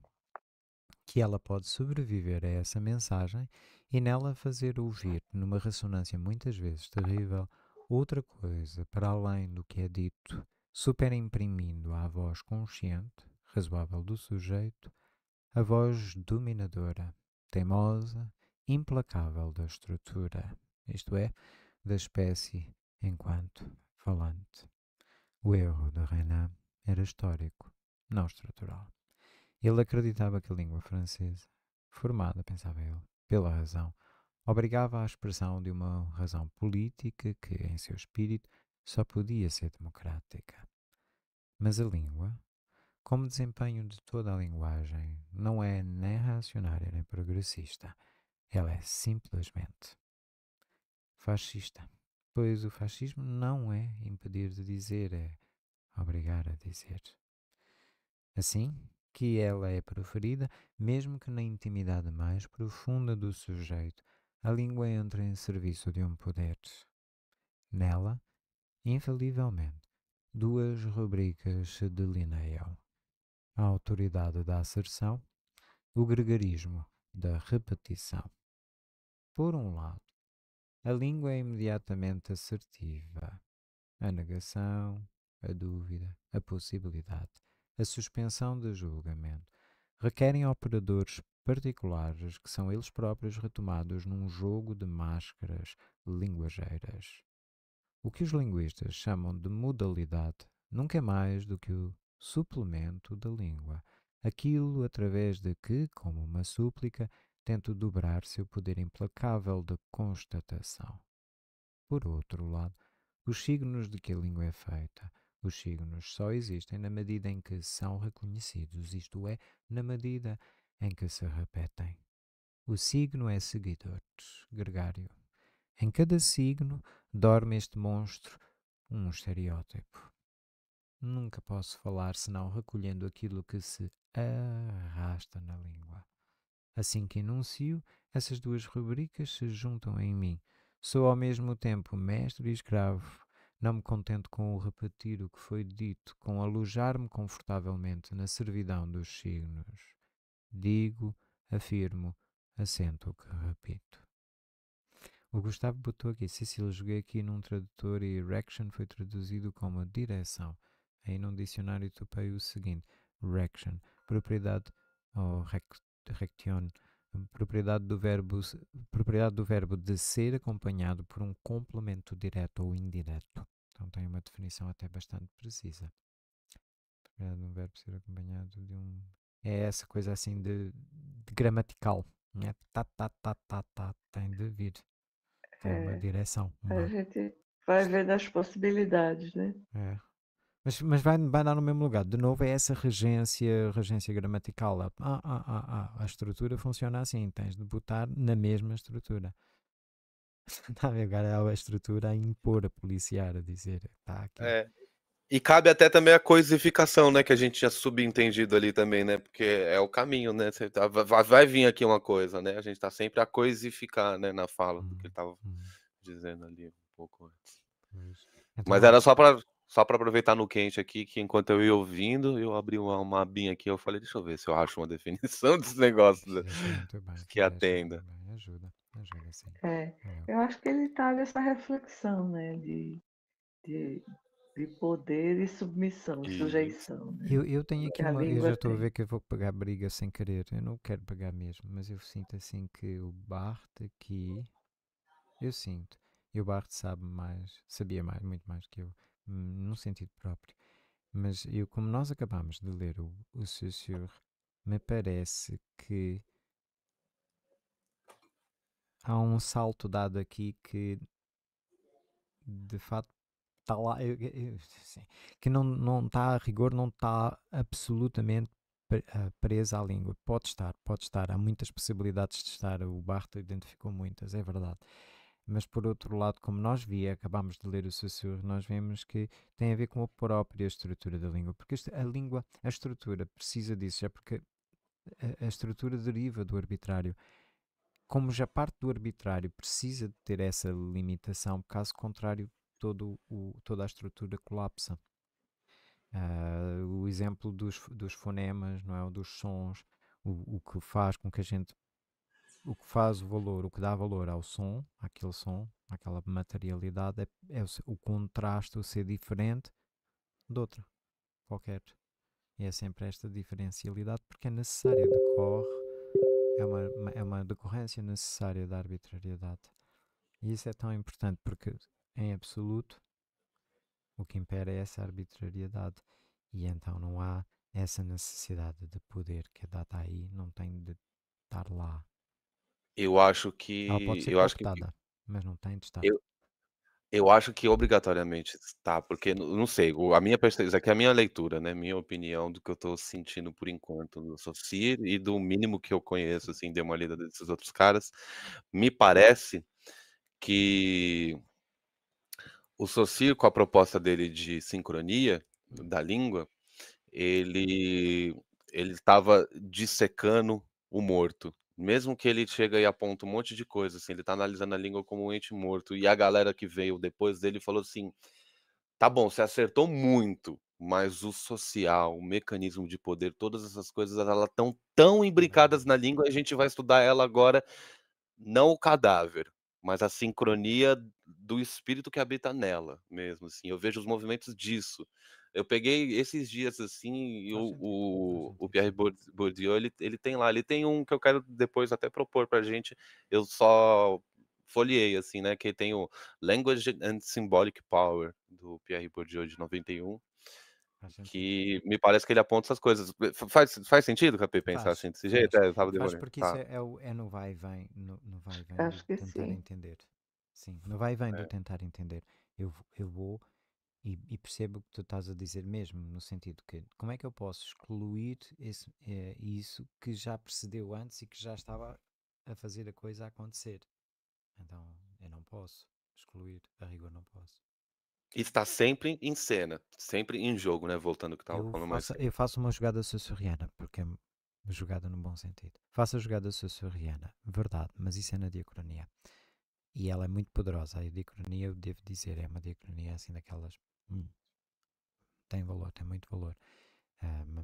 que ela pode sobreviver a essa mensagem e nela fazer ouvir, numa ressonância muitas vezes terrível, outra coisa para além do que é dito, superimprimindo à voz consciente, razoável do sujeito, a voz dominadora, teimosa, implacável da estrutura, isto é, da espécie enquanto falante. O erro de Renan era histórico, não estrutural. Ele acreditava que a língua francesa, formada, pensava ele, pela razão, obrigava à expressão de uma razão política que, em seu espírito, só podia ser democrática. Mas a língua, como desempenho de toda a linguagem, não é nem reacionária nem progressista. Ela é simplesmente fascista. Pois o fascismo não é impedir de dizer, é obrigar a dizer. Assim que ela é proferida, mesmo que na intimidade mais profunda do sujeito, a língua entra em serviço de um poder. Nela, infalivelmente, duas rubricas se delineiam: a autoridade da asserção, o gregarismo da repetição. Por um lado, a língua é imediatamente assertiva. A negação, a dúvida, a possibilidade, a suspensão de julgamento requerem operadores particulares que são eles próprios retomados num jogo de máscaras linguageiras. O que os linguistas chamam de modalidade nunca é mais do que o suplemento da língua, aquilo através de que, como uma súplica, tento dobrar seu poder implacável de constatação. Por outro lado, os signos de que a língua é feita, os signos só existem na medida em que são reconhecidos, isto é, na medida em que se repetem. O signo é seguidor, gregário. Em cada signo dorme este monstro, um estereótipo. Nunca posso falar senão recolhendo aquilo que se arrasta na língua. Assim que enuncio, essas duas rubricas se juntam em mim. Sou ao mesmo tempo mestre e escravo. Não me contento com o repetir o que foi dito, com alojar-me confortavelmente na servidão dos signos. Digo, afirmo, assento o que repito. O Gustavo botou aqui, Cecília, joguei aqui num tradutor e erection foi traduzido como direção. Aí num dicionário topei o seguinte, rection, propriedade ou rection, propriedade do verbo propriedade do verbo de ser acompanhado por um complemento direto ou indireto. Então tem uma definição até bastante precisa. Propriedade do verbo ser acompanhado de um é essa coisa assim de, de gramatical, né? Tá, tá, tá, tá, tá, tem de vir. Tem é, uma direção. Uma... A gente vai ver das possibilidades, né? É. Mas, mas vai, vai dar no mesmo lugar. De novo, é essa regência, regência gramatical. Ah, ah, ah, ah. A estrutura funciona assim. Tens de botar na mesma estrutura. Está *laughs* a ver? Agora é a estrutura a impor, a policiar, a dizer. Tá aqui. É. E cabe até também a coisificação, né? Que a gente tinha subentendido ali também, né? Porque é o caminho, né? Tá, vai, vai vir aqui uma coisa, né? A gente tá sempre a coisificar, né? Na fala, do que ele tava hum. dizendo ali um pouco antes. Então, Mas era só para só para aproveitar no quente aqui, que enquanto eu ia ouvindo, eu abri uma, uma abinha aqui, eu falei, deixa eu ver se eu acho uma definição *laughs* desse negócio que atenda. Ajuda, ajuda sim. É, eu acho que ele está nessa reflexão, né, de, de de poder e submissão, e... sujeição. Né? Eu, eu tenho aqui uma, eu já estou a ver que eu vou pegar briga sem querer. Eu não quero pegar mesmo, mas eu sinto assim que o Bart aqui, eu sinto, e o Bart sabe mais, sabia mais, muito mais que eu, num sentido próprio. Mas eu, como nós acabamos de ler o, o Saussure, me parece que há um salto dado aqui que de fato está lá, eu, eu, que não, não está a rigor, não está absolutamente eh, presa à língua. Pode estar, pode estar. Há muitas possibilidades de estar. O Barthes identificou muitas, é verdade. Mas por outro lado, como nós vi, acabamos de ler o sussurro, nós vemos que tem a ver com a própria estrutura da língua. Porque a língua, a estrutura precisa disso, é porque a, a estrutura deriva do arbitrário como já parte do arbitrário precisa de ter essa limitação, caso contrário todo o, toda a estrutura colapsa. Uh, o exemplo dos, dos fonemas, não é? dos sons, o, o que faz com que a gente o que faz o valor, o que dá valor ao som, àquele som, àquela materialidade, é, é o, o, contraste, o ser diferente de outra, qualquer. E é sempre esta diferencialidade porque é necessária, decorre, é uma, é uma decorrência necessária da arbitrariedade. E isso é tão importante porque em absoluto, o que impera é essa arbitrariedade. E então não há essa necessidade de poder que a data aí não tem de estar lá. Eu acho que. Ela pode ser eu acho que, mas não tem de estar. Eu, Eu acho que obrigatoriamente está, porque não sei, a minha perce aqui é a minha leitura, né, minha opinião do que eu estou sentindo por enquanto no Saussure e do mínimo que eu conheço, assim, dei uma lida desses outros caras, me parece que o Saussure, com a proposta dele de sincronia da língua, ele ele estava dissecando o morto. Mesmo que ele chega e aponta um monte de coisa, assim, ele tá analisando a língua como um ente morto, e a galera que veio depois dele falou assim: "Tá bom, você acertou muito, mas o social, o mecanismo de poder, todas essas coisas, elas estão tão imbricadas na língua, a gente vai estudar ela agora, não o cadáver, mas a sincronia do espírito que habita nela mesmo, assim, eu vejo os movimentos disso. Eu peguei esses dias, assim, e o o o Pierre Bourdieu, ele ele tem lá, ele tem um que eu quero depois até propor pra gente, eu só folheei, assim, né, que tem o Language and Symbolic Power, do Pierre Bourdieu, de 91, que me parece que ele aponta essas coisas. Faz faz sentido, Capê, pensar Faz, assim desse jeito? faz. É, eu estava Faz porque isso Tá. é é o é no vai e vem no no vai e vem Acho do tentar sim. entender. Sim, no vai e vem do É. tentar entender. Eu eu vou e e percebo o que tu estás a dizer mesmo, no sentido que como é que eu posso excluir esse eh, isso que já precedeu antes e que já estava a fazer a coisa acontecer? Então, eu não posso excluir, a rigor não posso. Está sempre em cena, sempre em jogo, né, voltando ao que estava Eu falando mais faço eu faço uma jogada sussurriana, porque é jogada no bom sentido. Faço a jogada sussurriana, verdade, mas isso é na diacronia. E ela é muito poderosa. A diacronia, eu devo dizer, é uma diacronia assim daquelas. Hum, tem valor, tem muito valor.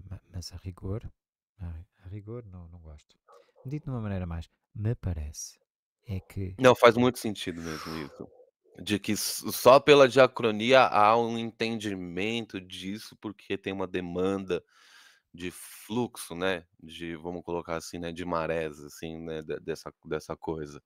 Ma- mas a rigor, a, rigor, não, não gosto. Dito de uma maneira mais, me parece, é que. Não, faz muito sentido mesmo isso. De que só pela diacronia há um entendimento disso, porque tem uma demanda de fluxo, né, de vamos colocar assim, né, de marés, assim, né, de dessa dessa coisa.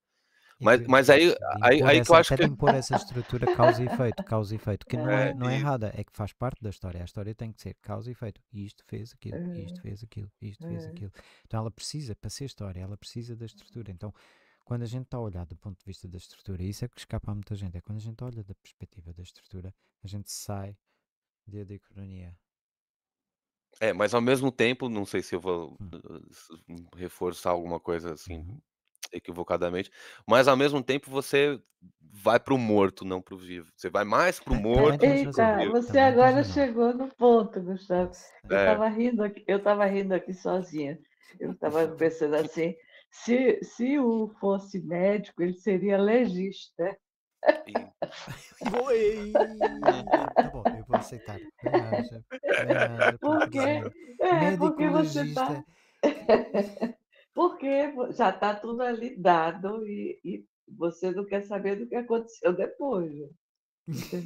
Mas mas aí aí aí que eu essa, acho que de impor essa estrutura causa e efeito, causa e efeito, que não é, é, não é errada, é que faz parte da história. A história tem que ser causa e efeito. Isto fez aquilo, É, isto fez aquilo, isto fez é. aquilo. Então ela precisa, para ser história, ela precisa da estrutura. Então, quando a gente está a olhar do ponto de vista da estrutura, isso é que escapa a muita gente, é quando a gente olha da perspectiva da estrutura, a gente sai de diacronia. É, mas ao mesmo tempo, não sei se eu vou Hum. uh, reforçar alguma coisa assim Uhum. Equivocadamente, mas ao mesmo tempo você vai para o morto, não para o vivo. Você vai mais para o morto tens do que para o razão. Eita, você agora chegou no ponto, Gustavo. Eu É. estava rindo aqui, eu estava rindo aqui sozinha. Eu estava pensando *laughs* assim, se, se o fosse médico, ele seria legista. E- Oi! Tá bom, eu vou aceitar. Por porque quê? É, porque você está. *laughs* Porque já está tudo ali dado e, e você não quer saber do que aconteceu depois. né?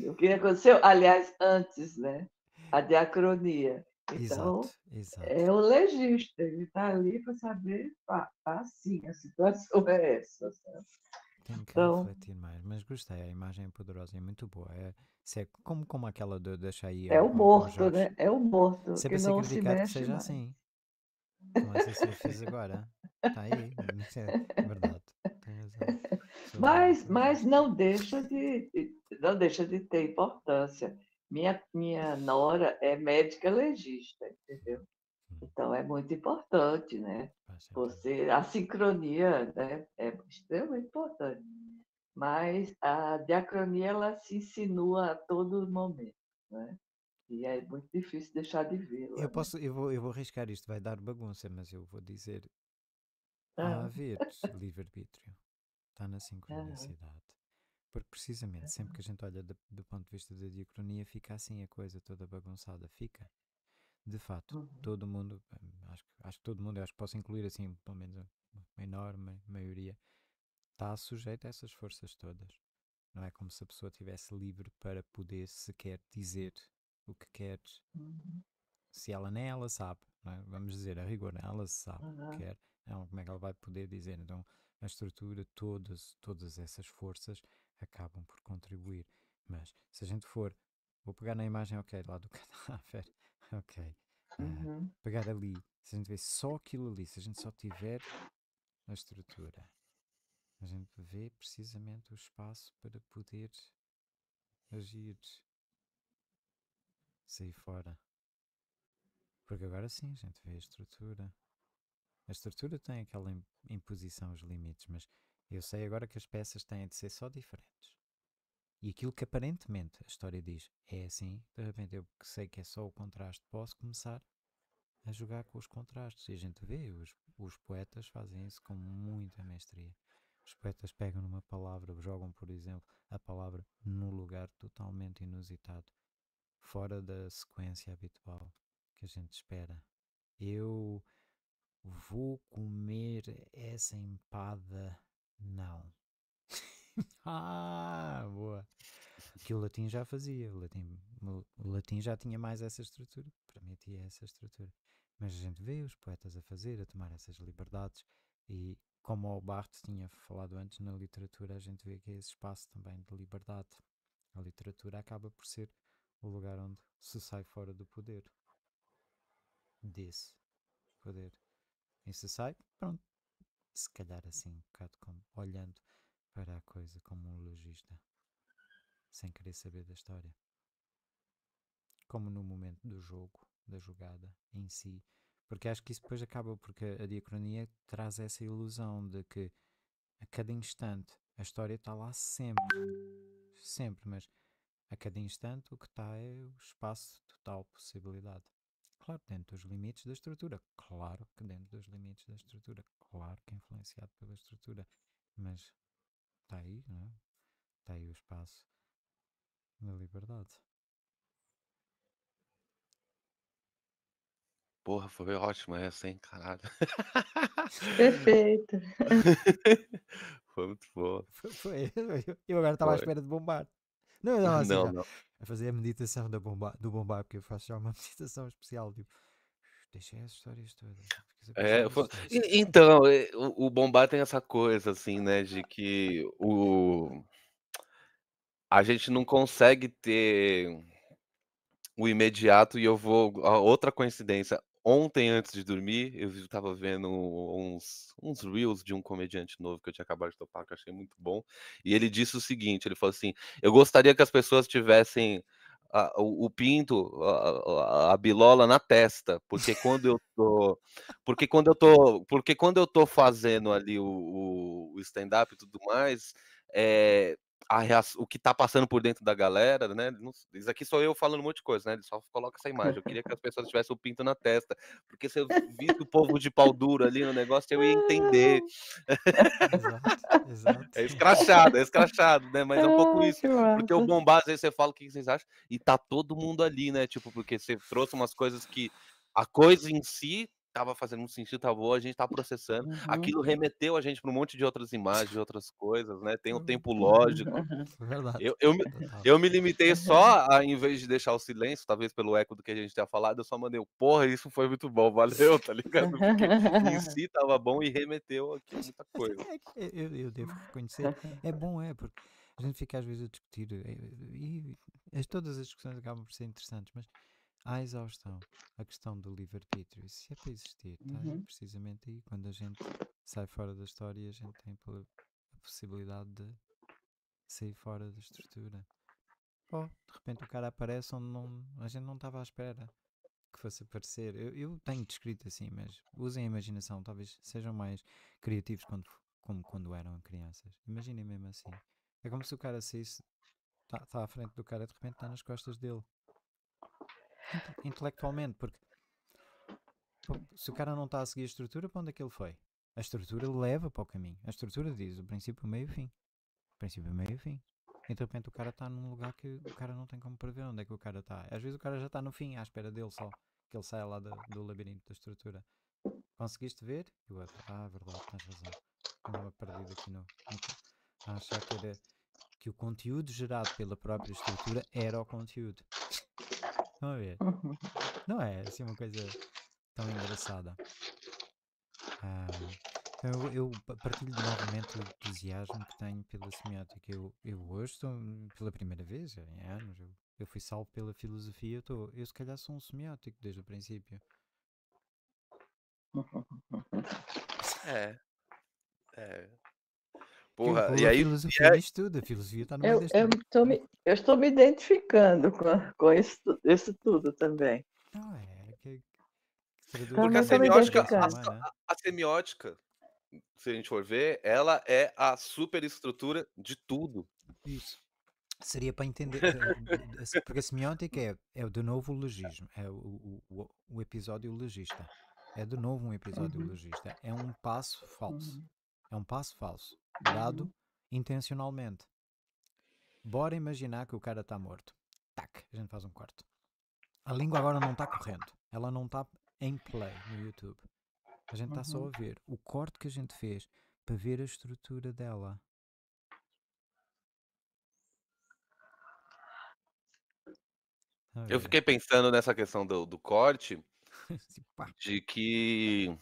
O que aconteceu, aliás, antes, né? A diacronia. Então, Exato, exato. é o legista, ele está ali para saber, pá, tá assim, a situação *laughs* é essa. sabe? Tenho que Então- refletir mais, mas gostei, a imagem é poderosa e muito boa. É, é como, como aquela de deixa aí É ao- o ao- ao morto, né? É o morto, é que não se mexe seja mais. assim. Como essa senhora fez agora. Está aí, *laughs* isso é verdade. Mas, mas não deixa de, não deixa de ter importância. Minha, minha nora é médica legista, entendeu? Hum. Então é muito importante, né? Você, a sincronia né, é extremamente importante. Mas a diacronia ela se insinua a todo momento, né? E é muito difícil deixar de vê-la. Eu né? posso, eu vou, eu vou arriscar isto, vai dar bagunça, mas eu vou dizer há a Ah, haver livre-arbítrio. Está na *laughs* sincronicidade. Porque precisamente sempre que a gente olha do, do ponto de vista da diacronia, fica assim a coisa toda bagunçada. Fica. De fato, Uhum. todo mundo, hum, acho, que- acho que todo mundo, eu acho que posso incluir assim, pelo menos uma enorme maioria, está sujeito a essas forças todas. Não é como se a pessoa estivesse livre para poder sequer dizer o que quer. uhum, Se ela nem ela sabe, é? vamos dizer, a rigor, ela sabe o uhum. que quer, então como é que ela vai poder dizer? Então a estrutura, todas, todas essas forças acabam por contribuir. Mas se a gente for, vou pegar na imagem, ok, lá do *laughs* cadáver, ok, ah, Uhum. pegar ali, se a gente vê só aquilo ali, se a gente só tiver a estrutura, a gente vê precisamente o espaço para poder agir, sair fora. Porque agora sim a gente vê a estrutura. A estrutura tem aquela imposição aos limites, mas eu sei agora que as peças têm de ser só diferentes. E aquilo que aparentemente a história diz é assim, de repente eu sei que é só o contraste, posso começar a jogar com os contrastes. E a gente vê, os, os poetas fazem isso com muita mestria. Os poetas pegam numa palavra, jogam, por exemplo, a palavra no lugar totalmente inusitado, fora da sequência habitual que a gente espera. Eu vou comer essa empada. Não. *laughs* ah, boa. Que o latim já fazia. O latim, o latim já tinha mais essa estrutura, permitia essa estrutura. Mas a gente vê os poetas a fazer, a tomar essas liberdades e como o Barthes tinha falado antes na literatura, a gente vê que é esse espaço também de liberdade. A literatura acaba por ser o lugar onde se sai fora do poder. Desse poder. E se sai, pronto. Se calhar assim, um bocado como olhando para a coisa como um logista, sem querer saber da história. Como no momento do jogo, da jogada em si, porque acho que isso depois acaba porque a diacronia traz essa ilusão de que a cada instante a história está lá sempre. Sempre, mas a cada instante o que está é o espaço de total possibilidade. Claro, dentro dos limites da estrutura. Claro que dentro dos limites da estrutura. Claro que é influenciado pela estrutura. Mas está aí, não é? Está aí o espaço da liberdade. Porra, foi ótima essa, hein, caralho. Perfeito. *laughs* Foi muito boa. Foi, foi. *laughs* Eu agora estava à espera de bombar. Não, não, assim, *laughs* Não, já, não. a fazer a meditação da bomba, do bombar, porque eu faço já uma *laughs* meditação especial, tipo, deixei as histórias todas. É, foi... Então, é, o, o Bombá tem essa coisa, assim, né, de que o... a gente não consegue ter o imediato e eu vou. a outra coincidência. Ontem, antes de dormir, eu estava vendo uns, uns reels de um comediante novo que eu tinha acabado de topar, que eu achei muito bom. E ele disse o seguinte: ele falou assim, eu gostaria que as pessoas tivessem a- o, o pinto, a, a- bilola na testa, porque quando eu tô, porque quando eu tô, porque quando eu tô fazendo ali o, o- o stand-up e tudo mais, é, a reac- o que tá passando por dentro da galera, né? não- Isso aqui sou eu falando um monte de coisa, né? Ele só coloca essa imagem. Eu queria que as pessoas tivessem o pinto na testa, porque se eu visse o povo de pau duro ali no negócio, eu ia entender. *laughs* Exato, exato. É escrachado, é escrachado, né? Mas é um pouco isso. que Porque o bombado, às vezes você fala o que vocês acham, e tá todo mundo ali, né? Tipo, porque você trouxe umas coisas que a coisa em si tava fazendo um sentido, tá boa, a gente tá processando. Uhum. Aquilo remeteu a gente para um monte de outras imagens, outras coisas, né? Tem um Uhum. tempo lógico. *laughs* Verdade. Eu, eu, me- eu me limitei só a, em vez de deixar o silêncio, talvez pelo eco do que a gente tinha falado, eu só mandei, o porra, isso foi muito bom, valeu, tá ligado? Porque em *laughs* si tava bom e remeteu aqui a muita coisa. é eu, eu devo reconhecer, é bom, é, porque a gente fica às vezes a discutir eh, e, as- todas as discussões acabam por ser interessantes, mas há exaustão. A questão do livre-arbítrio, isso é para existir, está Uhum. precisamente aí. Quando a gente sai fora da história, a gente tem a possibilidade de sair fora da estrutura. Oh, de repente o cara aparece onde não, a gente não estava à espera que fosse aparecer. Eu, eu tenho descrito assim, mas usem a imaginação, talvez sejam mais criativos quando, como quando eram crianças. Imaginem mesmo assim. É como se o cara saísse, está tá à frente do cara, de repente está nas costas dele. Inte- intelectualmente, porque se o cara não está a seguir a estrutura, para onde é que ele foi? A estrutura leva para o caminho. A estrutura diz o princípio, meio e fim. O princípio, meio e fim. E de repente o cara está num lugar que o cara não tem como prever onde é que o cara está. Às vezes o cara já está no fim, à espera dele só. Que ele saia lá da- do labirinto da estrutura. Conseguiste ver? E o outro, ah, verdade, tens razão. Andava perdido aqui no, a achar que era que o conteúdo gerado pela própria estrutura era o conteúdo. Estão a ver? Uhum. Não é assim uma coisa tão engraçada. Ah, eu, eu pa- partilho novamente o entusiasmo que tenho pela semiótica. Eu, eu hoje estou hum, pela primeira vez em anos. Eu, eu fui salvo pela filosofia. Eu, estou eu se calhar sou um semiótico desde o princípio. *laughs* É. É. Porra, e aí. filosofia é... tudo, a filosofia está no eu, eu, estou me, eu estou me identificando com, com isso, isso tudo também. Não, é. Que, que Porque a semiótica, a, a, a semiótica, se a gente for ver, ela é a superestrutura de tudo. Isso. Seria para entender, eh, eh, porque a semiótica é, é de novo o logismo, é o, o, o episódio logista. É de novo um episódio uhum. logista. É um passo falso. Uhum. É um passo falso, dado uhum. intencionalmente. Bora imaginar que o cara está morto. Tac, a gente faz um corte. A língua agora não está correndo. Ela não está em play no YouTube. A gente está só uhum. a ver o corte que a gente fez para ver a estrutura dela. Eu fiquei pensando nessa questão do, do corte, *laughs* de que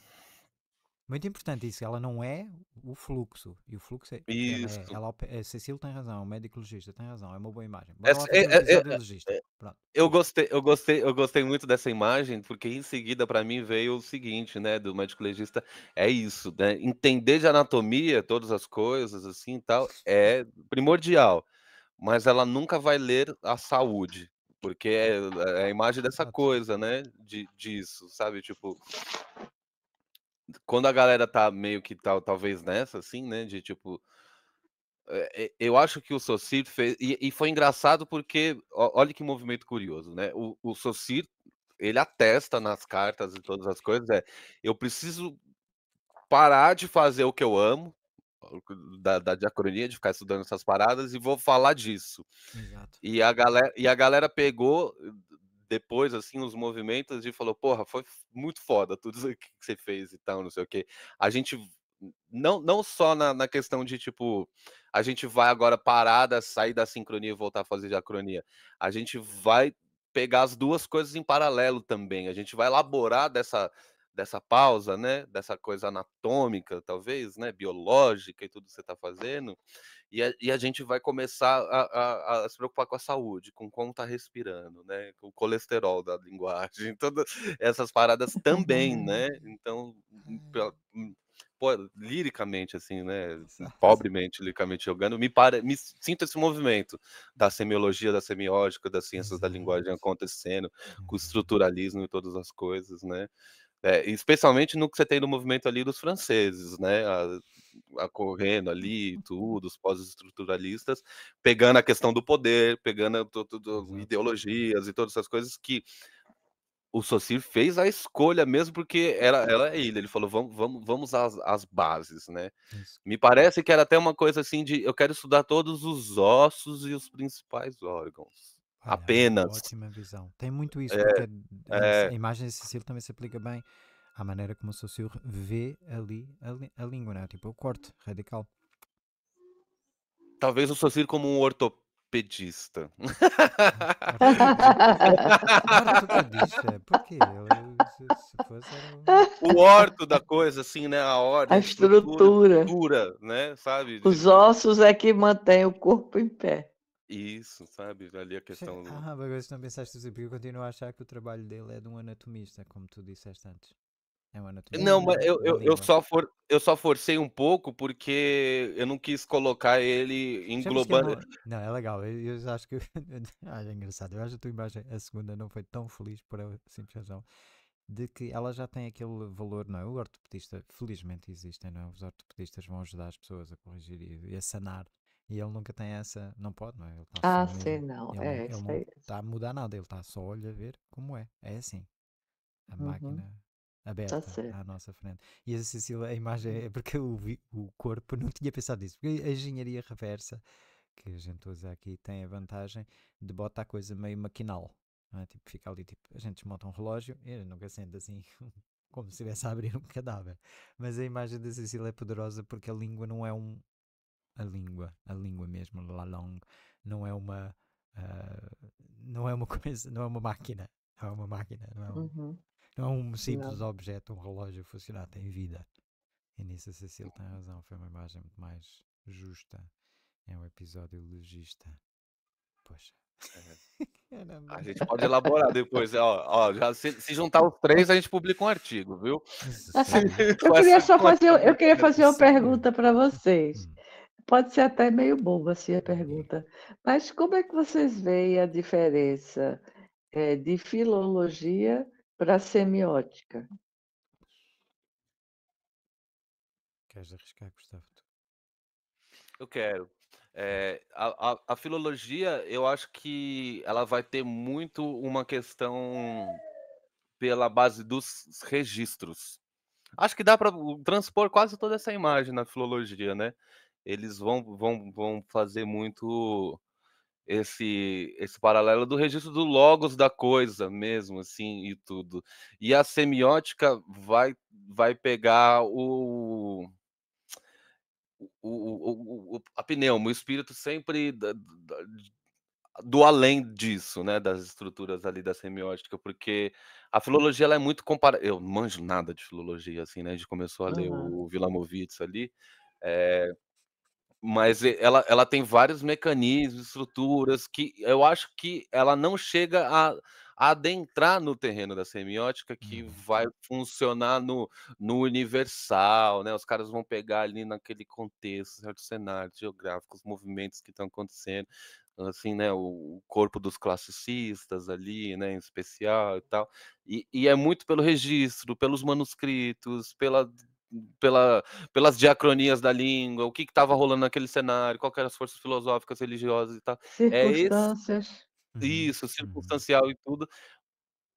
muito importante isso, ela não é o fluxo. E o fluxo é. Isso. Ela é, ela, a Cecília tem razão, o médico legista tem razão, é uma boa imagem. Bora é, é, é, é, eu gostei, eu gostei, eu gostei muito dessa imagem, porque em seguida para mim veio o seguinte, né, do médico legista, é isso, né? Entender de anatomia, todas as coisas assim, tal, é primordial. Mas ela nunca vai ler a saúde, porque é, é a imagem dessa coisa, né, de, disso, sabe? Tipo, quando a galera tá meio que tal, talvez nessa, assim, né? De tipo. É, eu acho que o Socir fez. E, e, foi engraçado porque. Olha que movimento curioso, né? O, o Socir, ele atesta nas cartas e todas as coisas. É, eu preciso parar de fazer o que eu amo, da, da diacronia, de ficar estudando essas paradas, e vou falar disso. Exato. E a galera, e a galera pegou depois, assim, os movimentos e falou, porra, foi muito foda tudo isso que você fez e tal, não sei o quê. A gente, não, não só na, na questão de, tipo, a gente vai agora parar, da, sair da sincronia e voltar a fazer diacronia. A gente vai pegar as duas coisas em paralelo também. A gente vai elaborar dessa, dessa pausa, né? Dessa coisa anatômica, talvez, né? Biológica e tudo que você está fazendo. E a, e a, gente vai começar a, a, a, se preocupar com a saúde, com como está respirando, né? Com o colesterol da linguagem, *laughs* todas essas paradas também, né? Então, hum, hum, pô, liricamente, assim, né? Pobremente, liricamente jogando, me, para, me sinto esse movimento da semiologia, da semiótica, das ciências da linguagem acontecendo, com o uhum. estruturalismo e todas as coisas, né? É, especialmente no que você tem no movimento ali dos franceses, né? A, a correndo ali, tudo, os pós-estruturalistas, pegando a questão do poder, pegando ideologias e todas essas coisas que o Saussure fez a escolha mesmo porque era, ela é ele. Ele falou, vamos, vamos, vamos às, às bases, né? Isso. Me parece que era até uma coisa assim de eu quero estudar todos os ossos e os principais órgãos. Olha, Apenas. Ótima visão. Tem muito isso, é, porque é, a imagem de Cecília também se aplica bem à maneira como o Saussure vê ali a, a língua, né? Tipo, o corte radical. Talvez o Saussure como um ortopedista. *laughs* ortopedista? Por quê? Se, se fosse, O orto da coisa, assim, né? A ordem. A estrutura. A estrutura, né? Sabe? Os ossos é que mantém o corpo em pé. Isso, sabe? Ali a questão. *laughs* Ah, agora se não pensaste assim, porque eu continuo a achar que o trabalho dele é de um anatomista, como tu disseste antes. É um anatomista. Não, mas eu, eu, eu, só for, eu só forcei um pouco porque eu não quis colocar ele englobando. Não, não, é legal. Eu, eu acho que. *laughs* ah, é engraçado. Eu acho que a tua imagem, a segunda, não foi tão feliz por a simples razão de que ela já tem aquele valor, não é? O ortopedista, felizmente existem, não é? Os ortopedistas vão ajudar as pessoas a corrigir e a sanar e ele nunca tem essa. Não pode, não é? Ele tá ah, sim, não. Ele, é, ele não está a mudar nada, ele está só a olhar ver como é. É assim. A uhum. máquina tá aberta tá à nossa frente. E a Cecília, a imagem é porque o, o corpo não tinha pensado nisso, porque a engenharia reversa que a gente usa aqui tem a vantagem de botar a coisa meio maquinal. É? Tipo, fica ali, tipo, a gente desmonta um relógio e nunca sente assim *laughs* como se estivesse a abrir um cadáver. Mas a imagem da Cecília é poderosa porque a língua não é um, a língua, a língua mesmo, la langue, não é uma uh, não é uma *laughs* coisa, não é uma máquina, não é uma máquina, não é um, uhum. não é um simples não. objeto, um relógio a funcionar, tem vida. E nisso a Cecília tem razão, foi uma imagem muito mais justa. É um episódio logista. Poxa. *laughs* A gente pode elaborar depois. Ó, ó, já se, se, juntar os três, a gente publica um artigo, viu? *laughs* eu queria só fazer, eu queria fazer uma pergunta para vocês. Hum. Pode ser até meio boba assim a pergunta, mas como é que vocês veem a diferença, eh, de filologia para semiótica? Queres arriscar, Gustavo? Eu quero. É, a, a, a, filologia, eu acho que ela vai ter muito uma questão pela base dos registros. Acho que dá para transpor quase toda essa imagem na filologia, né? Eles vão, vão, vão fazer muito esse esse paralelo do registro do logos da coisa mesmo, assim, e tudo. E a semiótica vai vai pegar o o, o, o, a pneuma, o espírito sempre da, da, do além disso, né, das estruturas ali da semiótica, porque a filologia ela é muito comparada. Eu não manjo nada de filologia, assim, né? A gente começou a ler o Vilamovitz ali, é, mas ela, ela tem vários mecanismos, estruturas que eu acho que ela não chega a adentrar no terreno da semiótica que uhum. vai funcionar no, no universal, né? Os caras vão pegar ali naquele contexto, certos cenários geográficos, movimentos que estão acontecendo, assim, né? O, corpo dos classicistas ali, né? Em especial e tal. E, e é muito pelo registro, pelos manuscritos, pela pela, pelas diacronias da língua, o que estava rolando naquele cenário, quais eram as forças filosóficas, religiosas e tal. É Circunstâncias. Uhum, isso, circunstancial e tudo,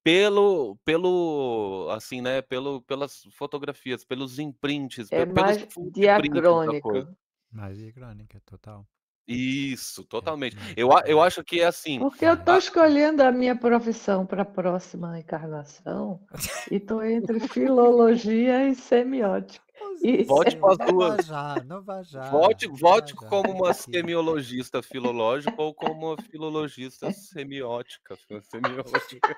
pelo pelo, assim, né, pelo pelas fotografias, pelos imprints, É pelos mais diacrônico. Mais diacrônica, total. Isso, totalmente. Eu eu acho que é assim Porque eu estou escolhendo a minha profissão para a próxima encarnação *laughs* e estou entre filologia e semiótica. E... Volte com as duas. Não vá já, não vá já. Volte, volte como uma semiologista filológica ou como uma filologista semiótica. *laughs* Semiótica.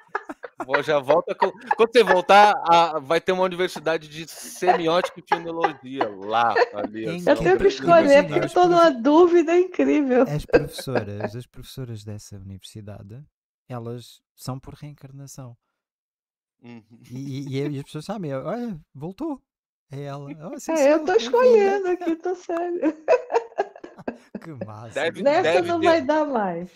Já volta com... Quando você voltar, a... vai ter uma universidade de semiótica e filologia lá. Ali, eu tenho que escolher, porque estou numa dúvida incrível. As professoras, as professoras dessa universidade, elas são por reencarnação. Uhum. E, e, e, as pessoas sabem, olha, voltou. É ela. Oh, sim, é, eu tô escolhendo aqui, tô sério. *laughs* que massa. Deve, Nessa deve não ter, vai dar mais.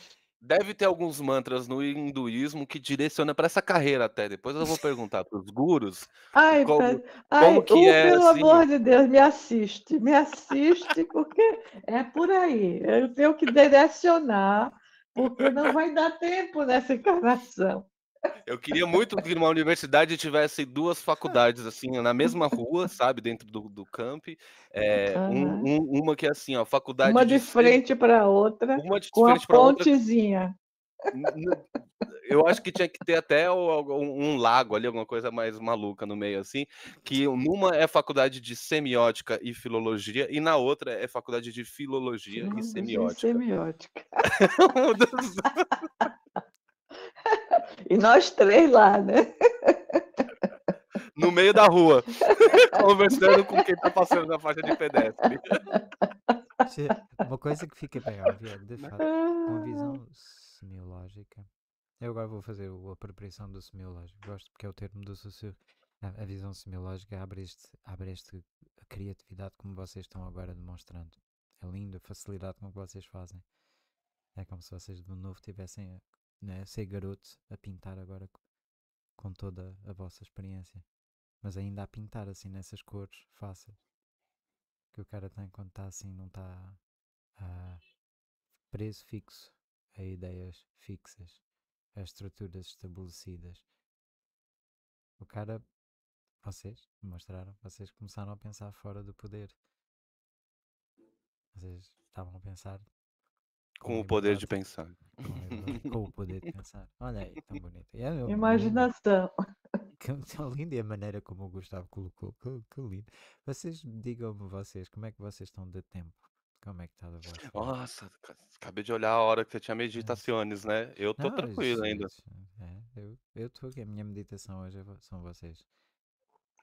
Deve ter alguns mantras no hinduísmo que direciona para essa carreira até. Depois eu vou perguntar para os gurus. Ai, como, ai, como que é, pelo assim... amor de Deus, me assiste, me assiste, porque é por aí. Eu tenho que direcionar, porque não vai dar tempo nessa encarnação. Eu queria muito que numa universidade tivesse duas faculdades, assim, na mesma rua, sabe, dentro do, do camp. É, um, um, uma que é assim, ó, faculdade. Uma de, de frente para a outra, uma de com frente a pontezinha. Outra. Eu acho que tinha que ter até um, um, lago ali, alguma coisa mais maluca no meio, assim. Que numa é faculdade de semiótica e filologia, e na outra é faculdade de filologia, e semiótica. E semiótica. *laughs* *laughs* E nós três lá, né? No meio da rua, *laughs* conversando com quem tá passando na faixa de pedestre. Uma coisa que fica bem óbvia, de fato, uma visão semiológica. Eu agora vou fazer a apropriação do semiológico. Gosto porque é o termo do socio. A, visão semiológica abre, este, abre este, a criatividade como vocês estão agora demonstrando. É lindo a facilidade com que vocês fazem. É como se vocês de novo tivessem né, ser garoto a pintar agora com toda a vossa experiência. Mas ainda a pintar assim nessas cores fáceis que o cara tem quando está assim, não está preso fixo a ideias fixas, a estruturas estabelecidas. O cara, vocês mostraram, vocês começaram a pensar fora do poder. Vocês estavam a pensar com o poder de pensar. Com o poder de pensar. Olha aí, tão bonito. É, Imaginação. *laughs* Que, tão lindo e a maneira como o Gustavo colocou. Que, que lindo. Vocês, digam-me vocês, como é que vocês estão de tempo? Como é que está a? Nossa, acabei de olhar a hora que você tinha meditações, né? Eu Não, tranquilo ainda. É, eu, eu tô aqui, a minha meditação hoje é são vocês.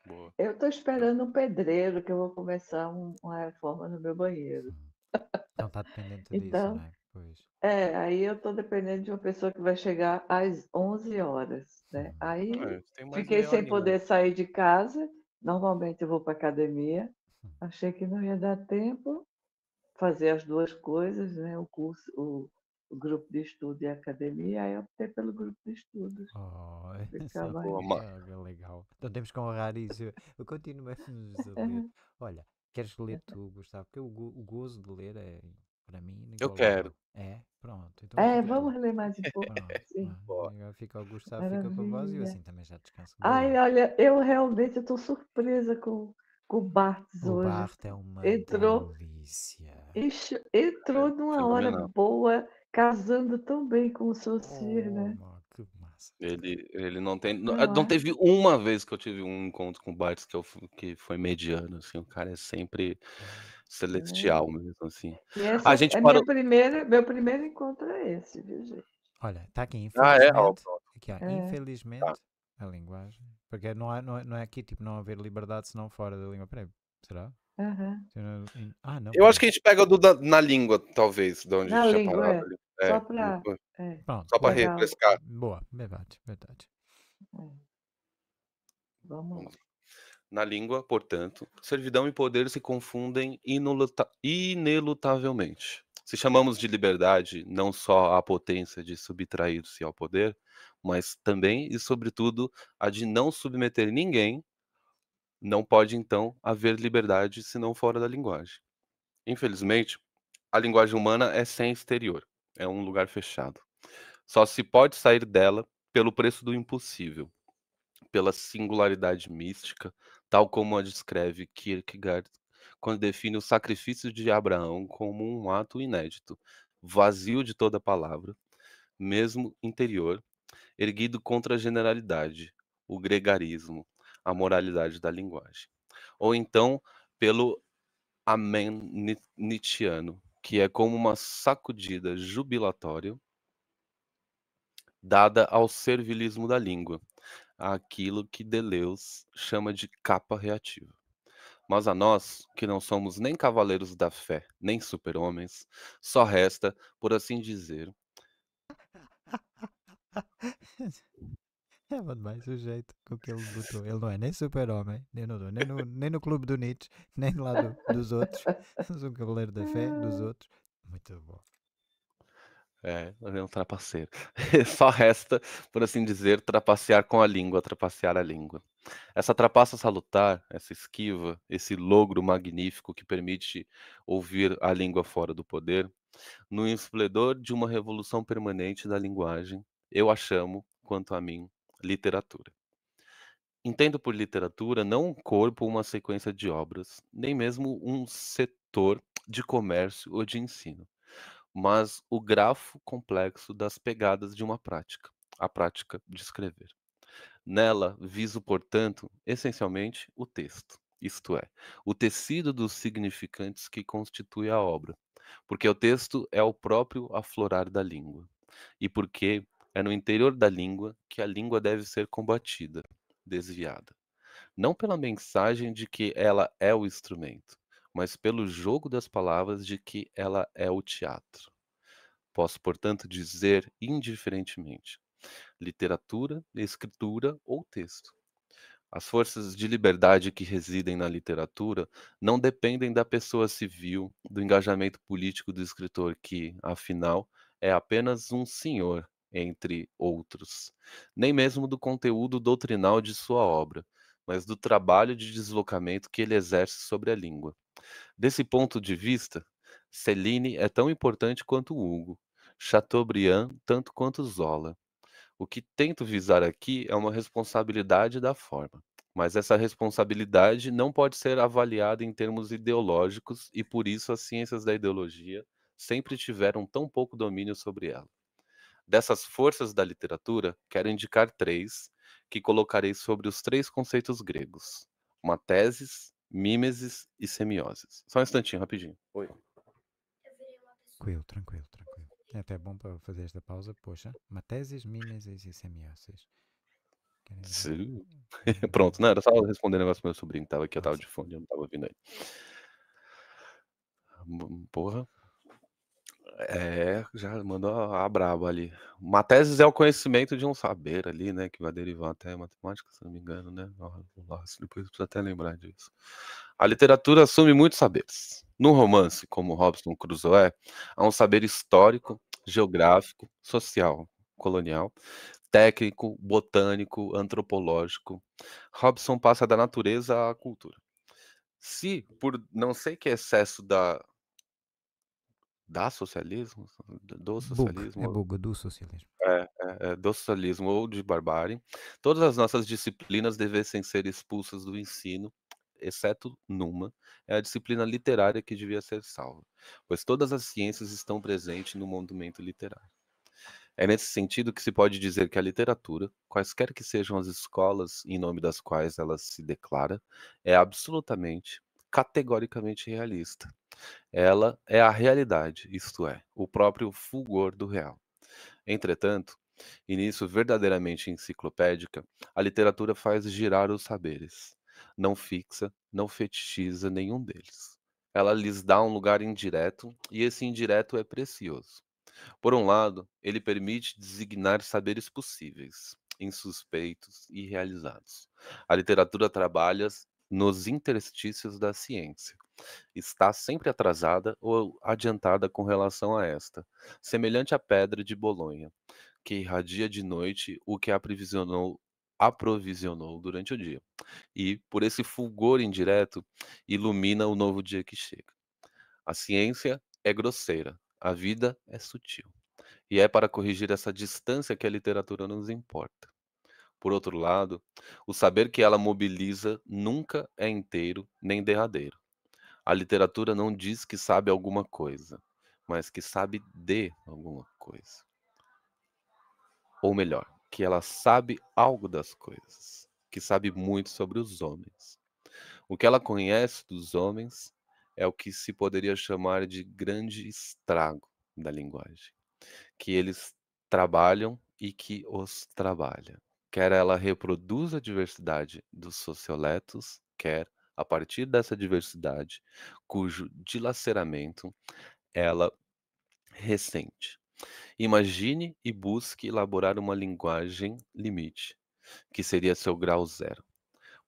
Boa. Eu tô esperando um pedreiro que eu vou começar um, uma reforma no meu banheiro. Então está dependente então, disso, né? Pois. É, aí eu estou dependendo de uma pessoa que vai chegar às 11 horas, né? Aí é, fiquei sem poder sair de casa. Normalmente eu vou para academia. Achei que não ia dar tempo. fazer as duas coisas, né? O curso, o, o grupo de estudo e a academia, aí eu optei pelo grupo de estudos. Oh, *laughs* essa é legal. Então temos que honrar isso. Eu continuo a *laughs* ler. Olha, queres ler tu, Gustavo? Porque o, o gozo de ler é, para mim, Eu quero. É, pronto. Então é, vamos ler mais um pouco. Pronto, *laughs* fica o Gustavo, fica vós e eu assim também já descanso. Ai, olha, eu realmente estou surpresa com, com o Barthes o hoje. O Barthes é uma Entrou, delícia. Entrou é, numa hora boa casando tão bem com o oh, né? que massa. Ele, ele não tem. Não, não teve uma vez que eu tive um encontro com o Bartz que, eu, que foi mediano, assim. O cara é sempre celestial é. mesmo, assim. Essa a gente é parou... minha primeira, meu primeiro encontro é esse, viu, gente? Olha, tá aqui, infelizmente. Ah, é? Aqui, ó, é. Infelizmente, tá. a linguagem. Porque não é, não, é, não é aqui, tipo, não haver liberdade senão fora da língua. Peraí, será? Uhum. Ah, não. Eu acho que a gente pega do, da, na língua, talvez, de onde na a gente língua, parado. É. É, só para é. só para refrescar. Boa, verdade, verdade. É. Vamos. Na língua, portanto, servidão e poder se confundem ineluta inelutavelmente. Se chamamos de liberdade não só a potência de subtrair-se ao poder, mas também e sobretudo a de não submeter ninguém não pode, então, haver liberdade se não fora da linguagem. Infelizmente, a linguagem humana é sem exterior, é um lugar fechado. Só se pode sair dela pelo preço do impossível, pela singularidade mística, tal como a descreve Kierkegaard quando define o sacrifício de Abraão como um ato inédito, vazio de toda palavra, mesmo interior, erguido contra a generalidade, o gregarismo, a moralidade da linguagem. Ou então pelo amém nietzschiano, que é como uma sacudida jubilatória dada ao servilismo da língua, aquilo que Deleuze chama de capa reativa. Mas a nós, que não somos nem cavaleiros da fé, nem super-homens, só resta, por assim dizer, *laughs* É mais o jeito com que ele botou. Ele não é nem super-homem, nem no, nem, no, nem no clube do Nietzsche, *laughs* nem lá do, dos outros. *laughs* Mas um cavaleiro da fé dos outros. Muito bom. É, é um trapaceiro. *laughs* Só resta, por assim dizer, trapacear com a língua, trapacear a língua. Essa trapaça salutar, essa esquiva, esse logro magnífico que permite ouvir a língua fora do poder, no esplendor de uma revolução permanente da linguagem, eu a chamo, quanto a mim, literatura. Entendo por literatura não um corpo ou uma sequência de obras, nem mesmo um setor de comércio ou de ensino, mas o grafo complexo das pegadas de uma prática, a prática de escrever. Nela viso, portanto, essencialmente o texto, isto é, o tecido dos significantes que constitui a obra, porque o texto é o próprio aflorar da língua, e porque é no interior da língua que a língua deve ser combatida, desviada. Não pela mensagem de que ela é o instrumento, mas pelo jogo das palavras de que ela é o teatro. Posso, portanto, dizer indiferentemente: literatura, escritura ou texto. As forças de liberdade que residem na literatura não dependem da pessoa civil, do engajamento político do escritor, que, afinal, é apenas um senhor entre outros, nem mesmo do conteúdo doutrinal de sua obra, mas do trabalho de deslocamento que ele exerce sobre a língua. Desse ponto de vista, Céline é tão importante quanto Hugo, Chateaubriand tanto quanto Zola. O que tento visar aqui é uma responsabilidade da forma, mas essa responsabilidade não pode ser avaliada em termos ideológicos e por isso as ciências da ideologia sempre tiveram tão pouco domínio sobre ela. Dessas forças da literatura, quero indicar três, que colocarei sobre os três conceitos gregos: mateses, mímesis e semioses. Só um instantinho, rapidinho. Oi. Tranquilo, tranquilo, tranquilo. É até bom para fazer esta pausa. Poxa, mateses, mímesis e semioses. Sim. *laughs* Pronto, não, era só responder o negócio do meu sobrinho que estava aqui, eu estava de fone, eu não estava ouvindo aí. Porra, é, já mandou a, braba ali. Uma tese é o conhecimento de um saber ali, né? Que vai derivar até matemática, se não me engano, né? Nossa, depois precisa até lembrar disso. A literatura assume muitos saberes. No romance, como Robson Crusoe, há um saber histórico, geográfico, social, colonial, técnico, botânico, antropológico. Robson passa da natureza à cultura. Se, por não sei que excesso da da socialismo? Do Bug, socialismo? é bug do socialismo. É, é, é, do socialismo ou de barbárie, todas as nossas disciplinas devessem ser expulsas do ensino, exceto numa, é a disciplina literária que devia ser salva, pois todas as ciências estão presentes no movimento literário. É nesse sentido que se pode dizer que a literatura, quaisquer que sejam as escolas em nome das quais ela se declara, é absolutamente, categoricamente realista ela é a realidade, isto é, o próprio fulgor do real. Entretanto, e nisso verdadeiramente enciclopédica, a literatura faz girar os saberes. Não fixa, não fetichiza nenhum deles. Ela lhes dá um lugar indireto, e esse indireto é precioso. Por um lado, ele permite designar saberes possíveis, insuspeitos e realizados. A literatura trabalha nos interstícios da ciência está sempre atrasada ou adiantada com relação a esta, semelhante à pedra de Bolonha, que irradia de noite o que aprovisionou, aprovisionou durante o dia, e, por esse fulgor indireto, ilumina o novo dia que chega. A ciência é grosseira, a vida é sutil. E é para corrigir essa distância que a literatura nos importa. Por outro lado, o saber que ela mobiliza nunca é inteiro nem derradeiro. A literatura não diz que sabe alguma coisa, mas que sabe de alguma coisa. Ou melhor, que ela sabe algo das coisas, que sabe muito sobre os homens. O que ela conhece dos homens é o que se poderia chamar de grande estrago da linguagem, que eles trabalham e que os trabalha. Quer ela reproduza a diversidade dos socioletos, quer a partir dessa diversidade, cujo dilaceramento ela ressente. Imagine e busque elaborar uma linguagem limite, que seria seu grau zero,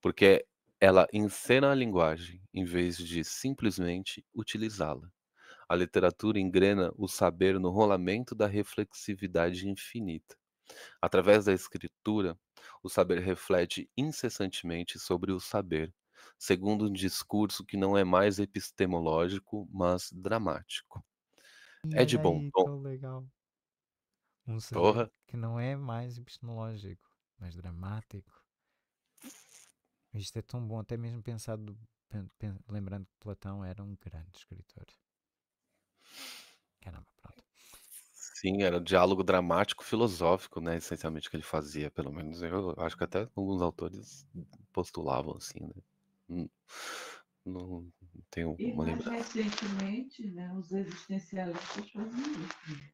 porque ela encena a linguagem em vez de simplesmente utilizá-la. A literatura engrena o saber no rolamento da reflexividade infinita. Através da escritura, o saber reflete incessantemente sobre o saber, segundo um discurso que não é mais epistemológico, mas dramático. E É de bom aí, tom. legal. Um Porra. que não é mais epistemológico, mas dramático. Isto é tão bom, até mesmo pensado, pen- pen- lembrando que Platão era um grande escritor. Caramba, pronto. Sim, era diálogo dramático filosófico, né, essencialmente que ele fazia, pelo menos eu acho que até alguns autores postulavam assim, né. Não tenho E uma lembrança. recentemente, né, os existencialistas faziam isso.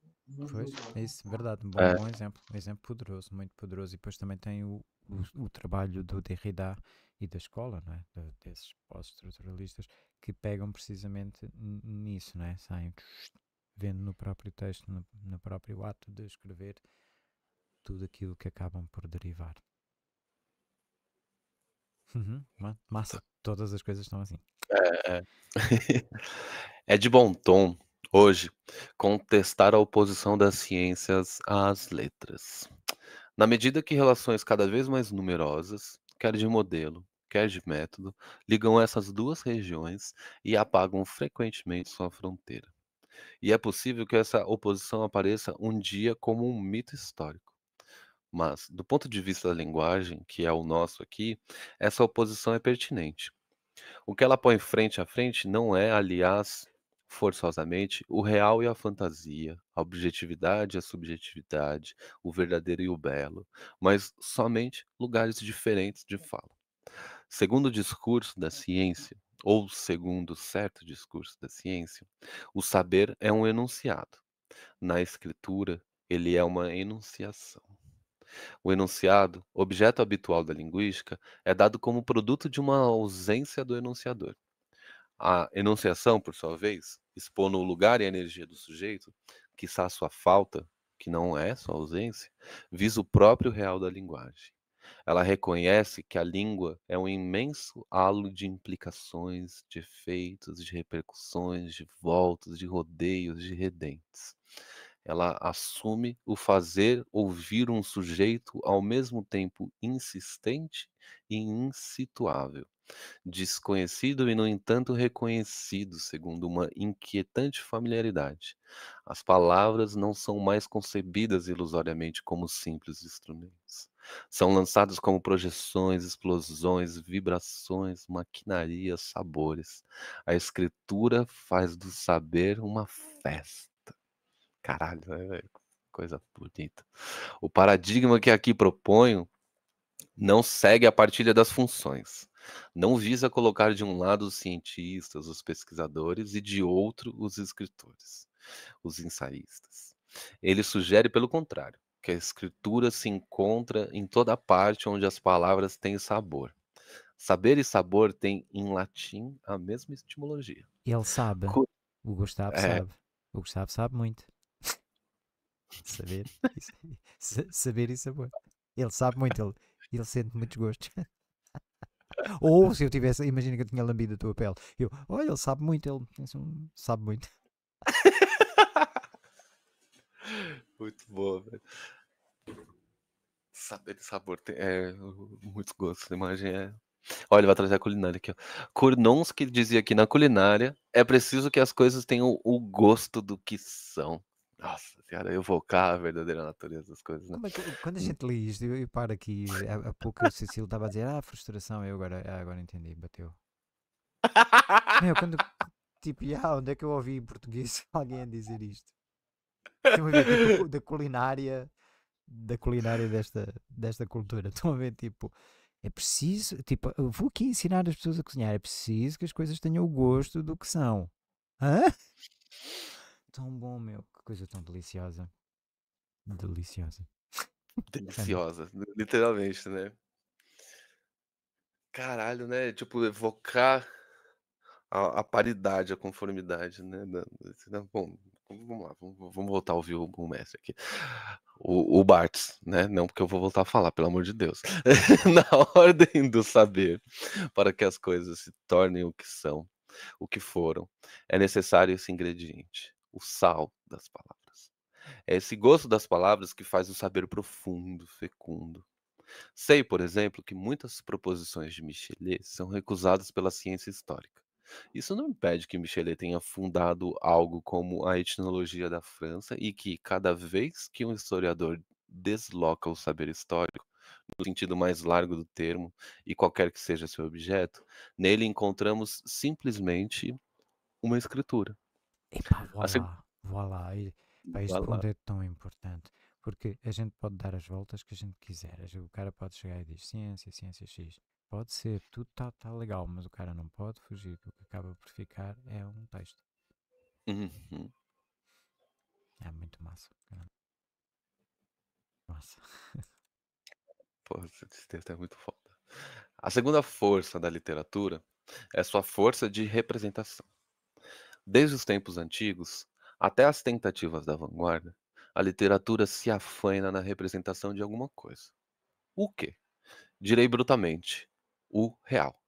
Pois, é isso, verdade, um bom, É. bom exemplo, um exemplo poderoso, muito poderoso. E depois também tem o, o, o trabalho do Derrida e da escola, não é? De- desses pós-estruturalistas, que pegam precisamente nisso, não é? Saem vendo no próprio texto, no, no próprio ato de escrever, tudo aquilo que acabam por derivar. Uhum, ma- massa, todas as coisas estão assim. É, é. *laughs* É de bom tom, hoje, contestar a oposição das ciências às letras. Na medida que relações cada vez mais numerosas, quer de modelo, quer de método, ligam essas duas regiões e apagam frequentemente sua fronteira. E é possível que essa oposição apareça um dia como um mito histórico. Mas, do ponto de vista da linguagem, que é o nosso aqui, essa oposição é pertinente. O que ela põe frente a frente não é, aliás, forçosamente, o real e a fantasia, a objetividade e a subjetividade, o verdadeiro e o belo, mas somente lugares diferentes de fala. Segundo o discurso da ciência, ou segundo certo discurso da ciência, o saber é um enunciado. Na escritura, ele é uma enunciação. O enunciado, objeto habitual da linguística, é dado como produto de uma ausência do enunciador. A enunciação, por sua vez, expondo o lugar e a energia do sujeito, quiçá sua falta, que não é sua ausência, visa o próprio real da linguagem. Ela reconhece que a língua é um imenso halo de implicações, de efeitos, de repercussões, de voltas, de rodeios, de redentes. Ela assume o fazer ouvir um sujeito ao mesmo tempo insistente e insituável desconhecido e, no entanto, reconhecido, segundo uma inquietante familiaridade. As palavras não são mais concebidas ilusoriamente como simples instrumentos. São lançadas como projeções, explosões, vibrações, maquinarias, sabores. A escritura faz do saber uma festa. Caralho, é coisa bonita. O paradigma que aqui proponho não segue a partilha das funções não visa colocar de um lado os cientistas, os pesquisadores e de outro os escritores, os ensaístas. Ele sugere, pelo contrário, que a escritura se encontra em toda parte onde as palavras têm sabor. Saber e sabor têm, em latim, a mesma etimologia. Ele sabe. O Gustavo é... sabe. O Gustavo sabe muito. Saber, saber e sabor. Ele sabe muito, ele, ele sente muitos gostos. *laughs* Ou se eu tivesse, imagina que eu tinha lambido a tua pele. Eu, olha, ele sabe muito, ele sabe muito. *laughs* muito velho. Saber de sabor tem, é muito gosto. A imagem é. Olha, vai trazer a culinária aqui. Que dizia que na culinária é preciso que as coisas tenham o gosto do que são. Nossa senhora, evocar a verdadeira natureza das coisas, né? Mas quando a hum. gente lê isto, eu, eu paro aqui, há, há pouco a Cecília estava a dizer, ah, frustração, eu agora, ah, agora entendi, bateu. Meu, quando, tipo, ah, onde é que eu ouvi em português *laughs* alguém a dizer isto? A ver, tipo, da culinária, da culinária desta, desta cultura, *laughs* estão a ver, tipo, é preciso, tipo, eu vou aqui ensinar as pessoas a cozinhar, é preciso que as coisas tenham o gosto do que são. Hã? Tão bom, meu coisa tão deliciosa. Deliciosa. *laughs* Deliciosa, literalmente, né? Caralho, né? Tipo, evocar a, a paridade, a conformidade, né? Bom, vamos lá, vamos, vamos voltar a ouvir o, o mestre aqui. O, o Barthes, né? Não porque eu vou voltar a falar, pelo amor de Deus. *laughs* Na ordem do saber, para que as coisas se tornem o que são, o que foram, é necessário esse ingrediente o sal das palavras. É esse gosto das palavras que faz o saber profundo, fecundo. Sei, por exemplo, que muitas proposições de Michelet são recusadas pela ciência histórica. Isso não impede que Michelet tenha fundado algo como a etnologia da França e que, cada vez que um historiador desloca o saber histórico, no sentido mais largo do termo, e qualquer que seja seu objeto, nele encontramos simplesmente uma escritura. Epá, voilà, assim, voilà. E, pá, este ponto é tão importante. Porque a gente pode dar as voltas que a gente quiser. O cara pode chegar e dizer ciência, ciência X. Pode ser, tudo está tá legal, mas o cara não pode fugir. O que acaba por ficar é um texto. Uhum. É muito massa. Massa. *laughs* Pô, esse texto é muito foda. A segunda força da literatura é sua força de representação. Desde os tempos antigos até as tentativas da vanguarda, a literatura se afaina na representação de alguma coisa. O quê? Direi brutalmente: o real.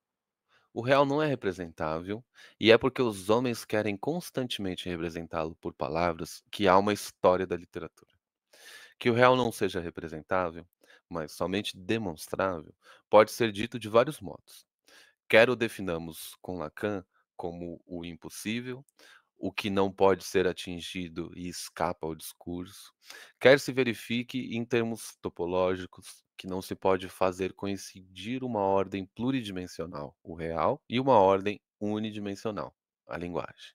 O real não é representável, e é porque os homens querem constantemente representá-lo por palavras que há uma história da literatura. Que o real não seja representável, mas somente demonstrável, pode ser dito de vários modos. Quer o definamos com Lacan como o impossível, o que não pode ser atingido e escapa ao discurso, quer se verifique em termos topológicos que não se pode fazer coincidir uma ordem pluridimensional, o real, e uma ordem unidimensional, a linguagem.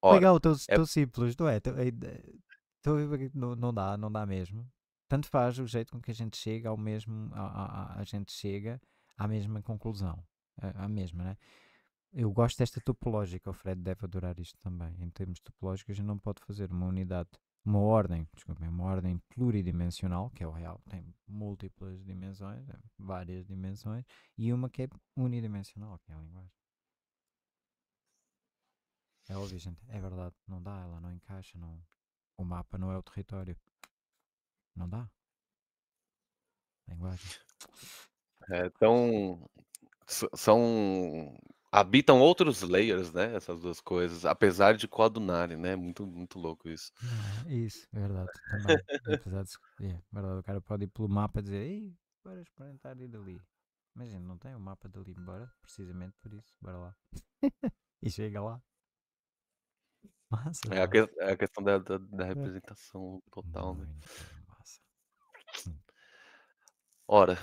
Ora, Legal, tão, é... não é? não, não dá, não dá mesmo. Tanto faz o jeito com que a gente chega ao mesmo, a, a, a gente chega à mesma conclusão, a, a mesma, né? Eu gosto desta topológica, o Fred deve adorar isto também. Em termos topológicos, a gente não pode fazer uma unidade, uma ordem, desculpem, uma ordem pluridimensional, que é o real, tem múltiplas dimensões, é, várias dimensões, e uma que é unidimensional, que é a linguagem. É óbvio, gente, é verdade, não dá, ela não encaixa, não. o mapa não é o território. Não dá. Linguagem. É, então, são habitam outros layers, né, essas duas coisas, apesar de coadunarem, né, muito muito louco isso. É, isso, verdade, também. Apesar de é, verdade, o cara pode ir pelo mapa e dizer: "Ei, bora experimentar ir dali". Imagina, não tem o mapa dali, bora, precisamente por isso, bora lá. *laughs* E chega lá. Massa, É a que é a questão da da da representação total, né. Muito massa. Ora,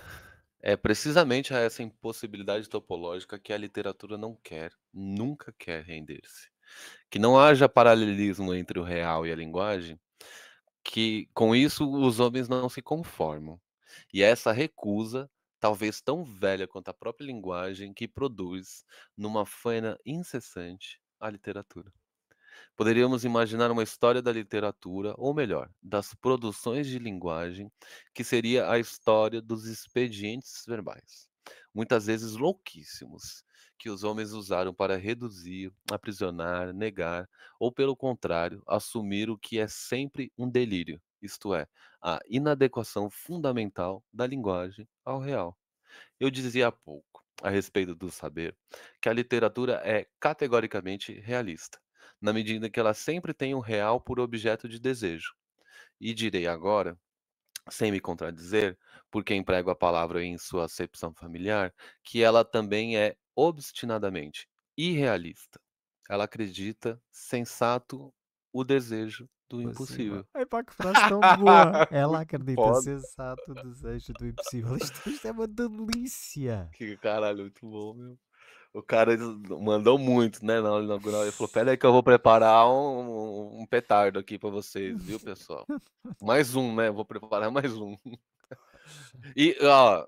é precisamente a essa impossibilidade topológica que a literatura não quer, nunca quer render-se. Que não haja paralelismo entre o real e a linguagem, que com isso os homens não se conformam. E essa recusa, talvez tão velha quanto a própria linguagem, que produz, numa faina incessante, a literatura. Poderíamos imaginar uma história da literatura, ou melhor, das produções de linguagem, que seria a história dos expedientes verbais, muitas vezes louquíssimos, que os homens usaram para reduzir, aprisionar, negar, ou pelo contrário, assumir o que é sempre um delírio, isto é, a inadequação fundamental da linguagem ao real. Eu dizia há pouco, a respeito do saber, que a literatura é categoricamente realista na medida que ela sempre tem o real por objeto de desejo. E direi agora, sem me contradizer, porque emprego a palavra em sua acepção familiar, que ela também é obstinadamente irrealista. Ela acredita, sensato, o desejo do impossível. Ai pá, que frase tão boa! Ela acredita, sensato, o desejo do impossível. *laughs* Isto, isto é uma delícia! Que caralho, muito bom, meu. O cara mandou muito, né, na aula inaugural. Ele falou: "Espera aí que eu vou preparar um um petardo aqui para vocês, viu, pessoal? *laughs* Mais um, né, vou preparar mais um". E, ó,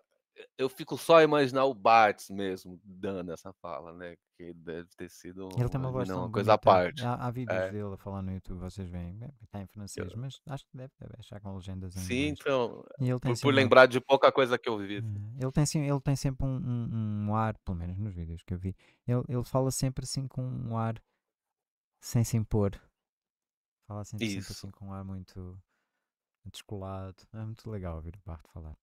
eu fico só a imaginar o Bartz mesmo dando essa fala, né, que deve ter sido Ele tem uma voz uma tão coisa à parte. Há, há vídeos É. dele a falar no YouTube, vocês veem. Está em francês, mas acho que deve, deve achar com legendas em Sim, inglês. então, por assim por uma- lembrar de pouca coisa que eu vi. É, Ele tem, sim- ele tem sempre um, um, um ar, pelo menos nos vídeos que eu vi, ele, ele fala sempre assim com um ar sem se impor. Fala sempre, sempre assim com um ar muito descolado. É muito legal ouvir o Bart falar.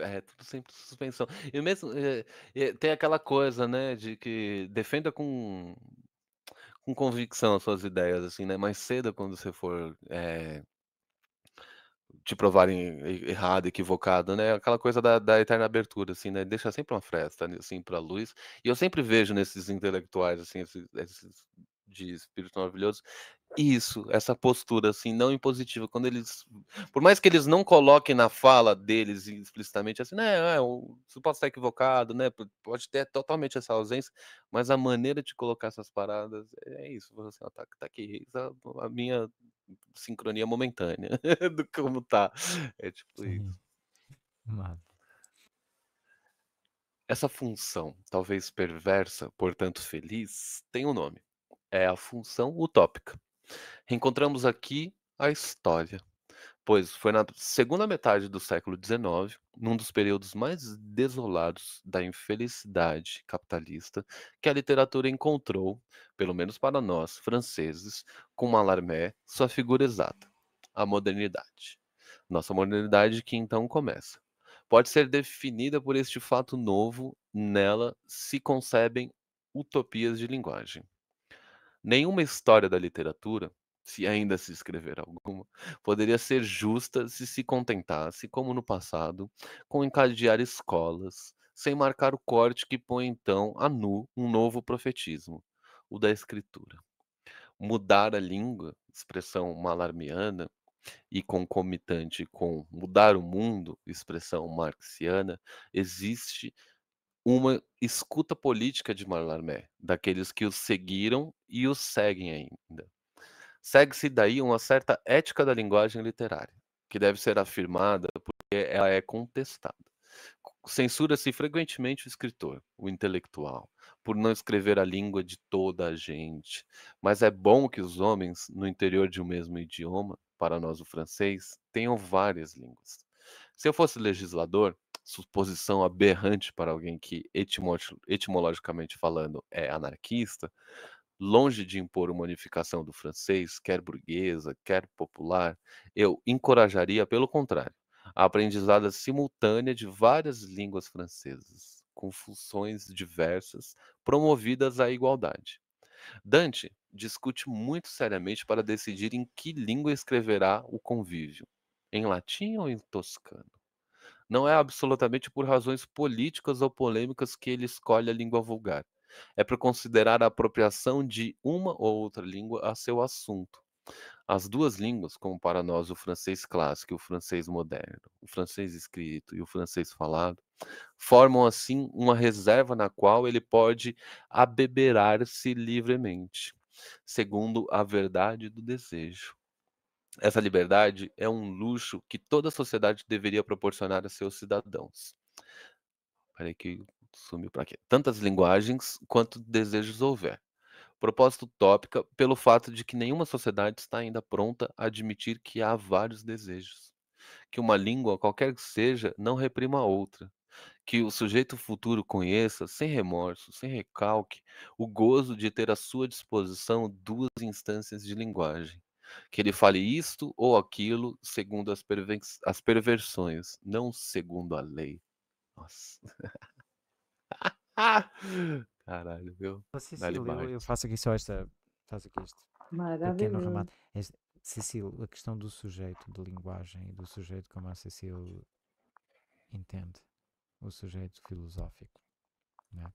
É, tudo sempre suspensão. E mesmo, eh eh, tem aquela coisa, né, de que defenda com com convicção as suas ideias, assim, né, mais cedo quando você for, eh te provarem errado, equivocado, né, aquela coisa da da eterna abertura, assim, né, deixa sempre uma fresta, assim, pra luz. E eu sempre vejo nesses intelectuais, assim, esses esses de espírito maravilhoso, isso, essa postura, assim, não impositiva, quando eles por mais que eles não coloquem na fala deles explicitamente, assim, né, você pode estar equivocado, né, po pode ter totalmente essa ausência, mas a maneira de colocar essas paradas é isso, fala assim: "Ó, tá tá aqui a a minha sincronia momentânea *laughs* do como tá". É tipo isso. Sim. Massa. Essa função, talvez perversa, portanto feliz, tem um nome. É a função utópica. Reencontramos aqui a história, pois foi na segunda metade do século XIX, num dos períodos mais desolados da infelicidade capitalista, que a literatura encontrou, pelo menos para nós, franceses, com Mallarmé, sua figura exata, a modernidade. Nossa modernidade que então começa. Pode ser definida por este fato novo, nela se concebem utopias de linguagem. Nenhuma história da literatura, se ainda se escrever alguma, poderia ser justa se se contentasse, como no passado, com encadear escolas, sem marcar o corte que põe então a nu um novo profetismo, o da escritura. Mudar a língua, expressão malarmiana, e concomitante com mudar o mundo, expressão marxiana, existe uma escuta política de Mallarmé, daqueles que os seguiram e os seguem ainda. Segue-se daí uma certa ética da linguagem literária, que deve ser afirmada porque ela é contestada. Censura-se frequentemente o escritor, o intelectual, por não escrever a língua de toda a gente. Mas é bom que os homens, no interior de um mesmo idioma, para nós o francês, tenham várias línguas. Se eu fosse legislador, suposição aberrante para alguém que, etimo etimologicamente falando, é anarquista, longe de impor uma unificação do francês, quer burguesa, quer popular, eu encorajaria, pelo contrário, a aprendizada simultânea de várias línguas francesas, com funções diversas, promovidas à igualdade. Dante discute muito seriamente para decidir em que língua escreverá o convívio, em latim ou em toscano. Não é absolutamente por razões políticas ou polêmicas que ele escolhe a língua vulgar. É por considerar a apropriação de uma ou outra língua a seu assunto. As duas línguas, como para nós o francês clássico e o francês moderno, o francês escrito e o francês falado, formam assim uma reserva na qual ele pode abeberar-se livremente, segundo a verdade do desejo. Essa liberdade é um luxo que toda sociedade deveria proporcionar a seus cidadãos. Peraí que sumiu para quê? Tantas linguagens quanto desejos houver. Propósito tópica pelo fato de que nenhuma sociedade está ainda pronta a admitir que há vários desejos. Que uma língua, qualquer que seja, não reprima a outra. Que o sujeito futuro conheça, sem remorso, sem recalque, o gozo de ter à sua disposição duas instâncias de linguagem que ele fale isto ou aquilo segundo as, as perversões, não segundo a lei. Nossa. *laughs* Caralho, viu? Cecília, eu, eu, faço aqui só esta. Faço aqui este pequeno remate. Este, Cecília, a questão do sujeito de linguagem e do sujeito como a Cecília entende, o sujeito filosófico, né?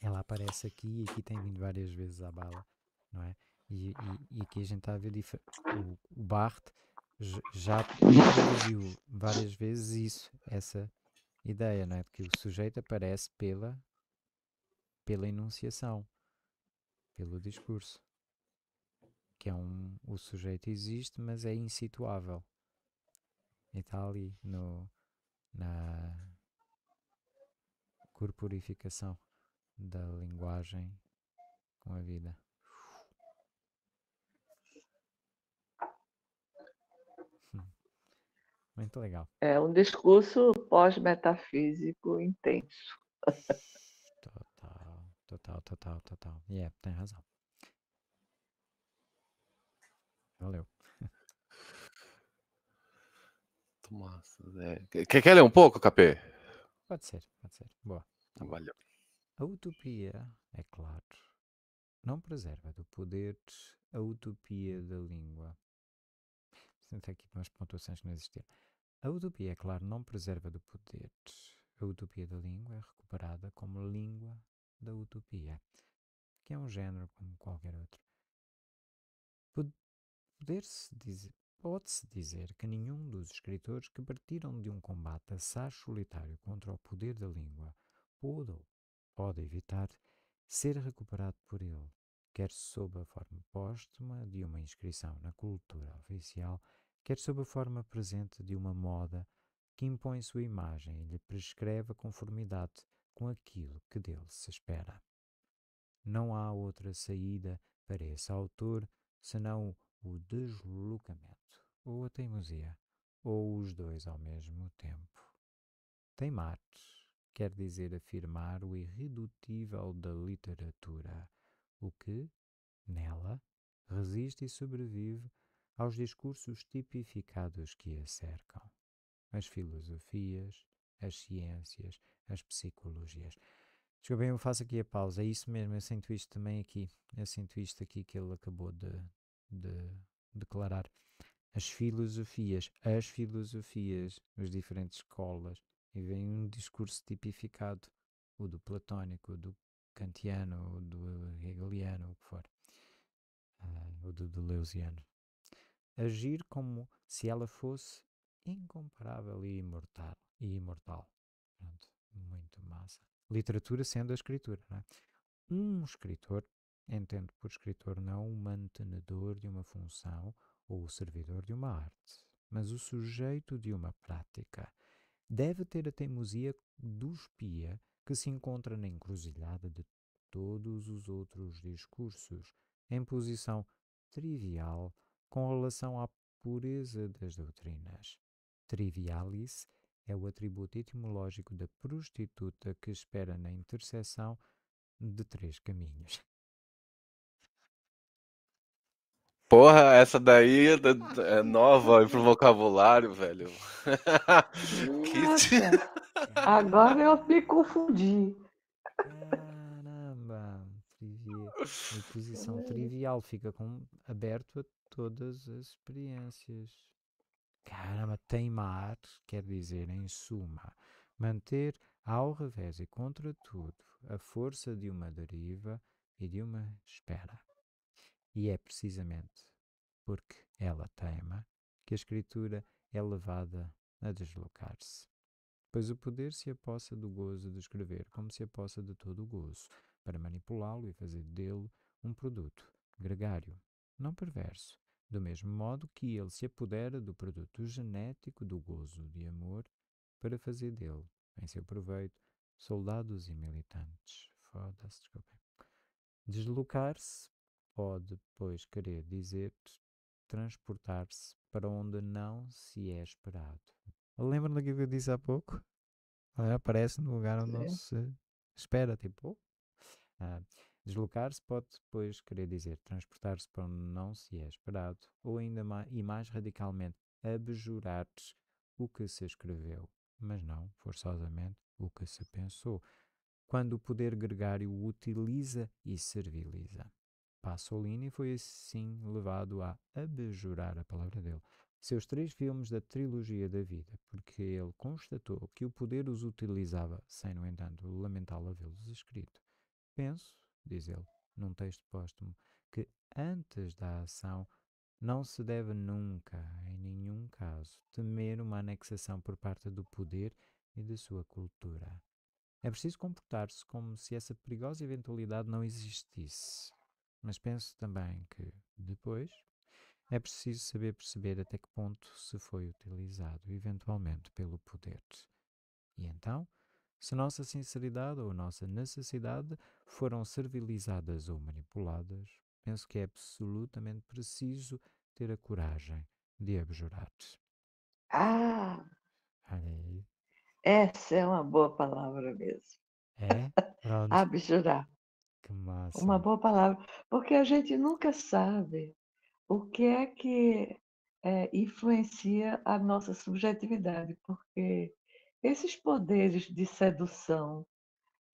ela aparece aqui e aqui tem vindo várias vezes à bala, não é? E, e, aqui a gente está a ver o, o Barthes já produziu várias vezes isso, essa ideia, não é? De que o sujeito aparece pela, pela enunciação, pelo discurso. Que é um, o sujeito existe, mas é insituável. E está ali no, na corporificação da linguagem com a vida. Muito legal. É um discurso pós-metafísico intenso. Total, total, total, total. E yeah, tem razão. Valeu. *laughs* Tomás, é. Quer, quer ler um pouco, Capê? Pode ser, pode ser. Boa. Tá Valeu. A utopia, é claro, não preserva do poder a utopia da língua. Aqui umas pontuações que não existiam. A utopia, é claro, não preserva do poder. A utopia da língua é recuperada como língua da utopia, que é um género como qualquer outro. Poder-se dizer, pode-se dizer que nenhum dos escritores que partiram de um combate assaz solitário contra o poder da língua pôde ou pode evitar ser recuperado por ele, quer sob a forma póstuma de uma inscrição na cultura oficial, quer sob a forma presente de uma moda que impõe sua imagem e lhe prescreve a conformidade com aquilo que dele se espera. Não há outra saída para esse autor senão o deslocamento, ou a teimosia, ou os dois ao mesmo tempo. Teimar quer dizer afirmar o irredutível da literatura, o que, nela, resiste e sobrevive aos discursos tipificados que a cercam, as filosofias, as ciências, as psicologias. Desculpem, eu faço aqui a pausa. É isso mesmo, eu sinto isto também aqui. Eu sinto isto aqui que ele acabou de, de declarar. As filosofias, as filosofias, as diferentes escolas, e vem um discurso tipificado, o do platónico, o do kantiano, o do hegeliano, o que for, uh, o do deleuziano agir como se ela fosse incomparável e imortal. E imortal. Pronto, muito massa. Literatura sendo a escritura. Não é? Um escritor, entendo por escritor não o mantenedor de uma função ou o servidor de uma arte, mas o sujeito de uma prática. Deve ter a teimosia do espia que se encontra na encruzilhada de todos os outros discursos, em posição trivial com relação à pureza das doutrinas. Trivialis é o atributo etimológico da prostituta que espera na interseção de três caminhos. Porra, essa daí é, é nova pro *laughs* vocabulário, velho. *laughs* Nossa, agora eu me confundi. Caramba, trivia. posição *laughs* trivial fica com, aberto a todas as experiências. Caramba, teimar quer dizer, em suma, manter ao revés e contra tudo a força de uma deriva e de uma espera. E é precisamente porque ela teima que a escritura é levada a deslocar-se. Pois o poder se apossa do gozo de escrever, como se apossa de todo o gozo, para manipulá-lo e fazer dele um produto gregário, não perverso, do mesmo modo que ele se apodera do produto genético do gozo de amor para fazer dele, em seu proveito, soldados e militantes. Foda-se, desculpem. Deslocar-se pode, pois, querer dizer transportar-se para onde não se é esperado. Lembram daquilo que eu disse há pouco? Aparece no lugar onde não se espera, tipo. Ah, Deslocar-se pode depois querer dizer transportar-se para onde não se é esperado, ou ainda mais, e mais radicalmente, abjurar o que se escreveu, mas não, forçosamente, o que se pensou, quando o poder gregário o utiliza e serviliza. Pasolini foi assim levado a abjurar a palavra dele. Seus três filmes da trilogia da vida, porque ele constatou que o poder os utilizava, sem, no entanto, lamentá-lo havê-los escrito. Penso, diz ele, num texto póstumo, que antes da ação não se deve nunca, em nenhum caso, temer uma anexação por parte do poder e da sua cultura. É preciso comportar-se como se essa perigosa eventualidade não existisse. Mas penso também que, depois, é preciso saber perceber até que ponto se foi utilizado, eventualmente, pelo poder. E então, se nossa sinceridade ou nossa necessidade foram servilizadas ou manipuladas, penso que é absolutamente preciso ter a coragem de abjurar. Ah! Olha aí. Essa é uma boa palavra mesmo. É? *laughs* Pronto. Abjurar. Que massa. Uma boa palavra. Porque a gente nunca sabe o que é que é, influencia a nossa subjetividade. Porque esses poderes de sedução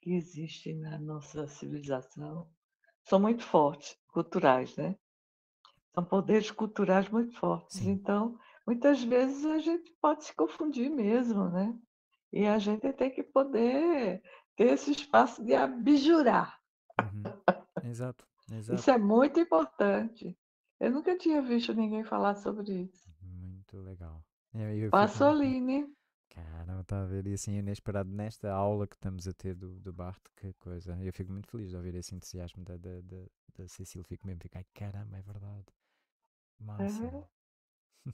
que existem na nossa civilização são muito fortes, culturais, né? São poderes culturais muito fortes. Sim. Então, muitas vezes a gente pode se confundir mesmo, né? E a gente tem que poder ter esse espaço de abjurar. Uhum. Exato, exato. Isso é muito importante. Eu nunca tinha visto ninguém falar sobre isso. Muito legal. Eu, eu Pasolini. Fico... Caramba, está a ver e assim inesperado nesta aula que estamos a ter do, do Bart, que coisa. Eu fico muito feliz de ouvir esse entusiasmo da, da, da, da Cecília. Fico mesmo, fico, ai caramba, é verdade. Massa. É.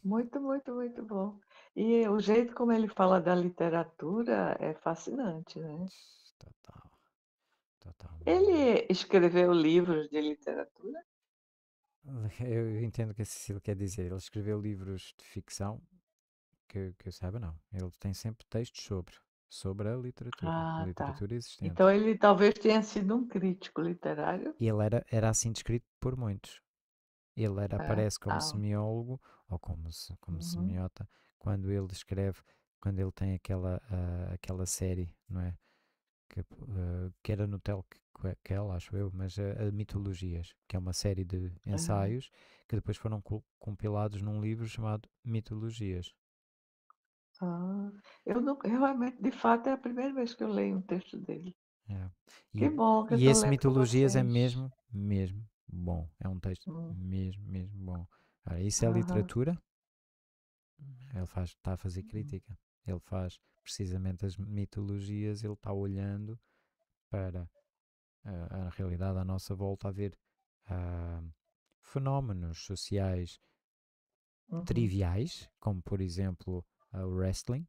Muito, muito, muito bom. E o jeito como ele fala da literatura é fascinante, né? Total. Total. Ele escreveu livros de literatura? Eu entendo o que a Cecília quer dizer. Ele escreveu livros de ficção, que, que eu saiba, não. Ele tem sempre textos sobre, sobre a literatura, ah, a tá. literatura tá. existente. Então ele talvez tenha sido um crítico literário. E ele era, era assim descrito por muitos. Ele era, é. aparece como ah. semiólogo ou como, como uhum. semiota quando ele escreve, quando ele tem aquela, uh, aquela série, não é? Que, uh, que era no Telquel, acho eu, mas uh, Mitologias, que é uma série de ensaios uhum. que depois foram compilados num livro chamado Mitologias. Ah, eu não, realmente, de fato, é a primeira vez que eu leio um texto dele. É. Que bom que E esse Mitologias é mesmo, mesmo bom. É um texto hum. mesmo, mesmo bom. Ora, isso é uhum. literatura. Ele faz, está a fazer hum. crítica. Ele faz precisamente as mitologias, ele está olhando para a, a realidade à nossa volta, a ver uh, fenómenos sociais uhum. triviais, como por exemplo o wrestling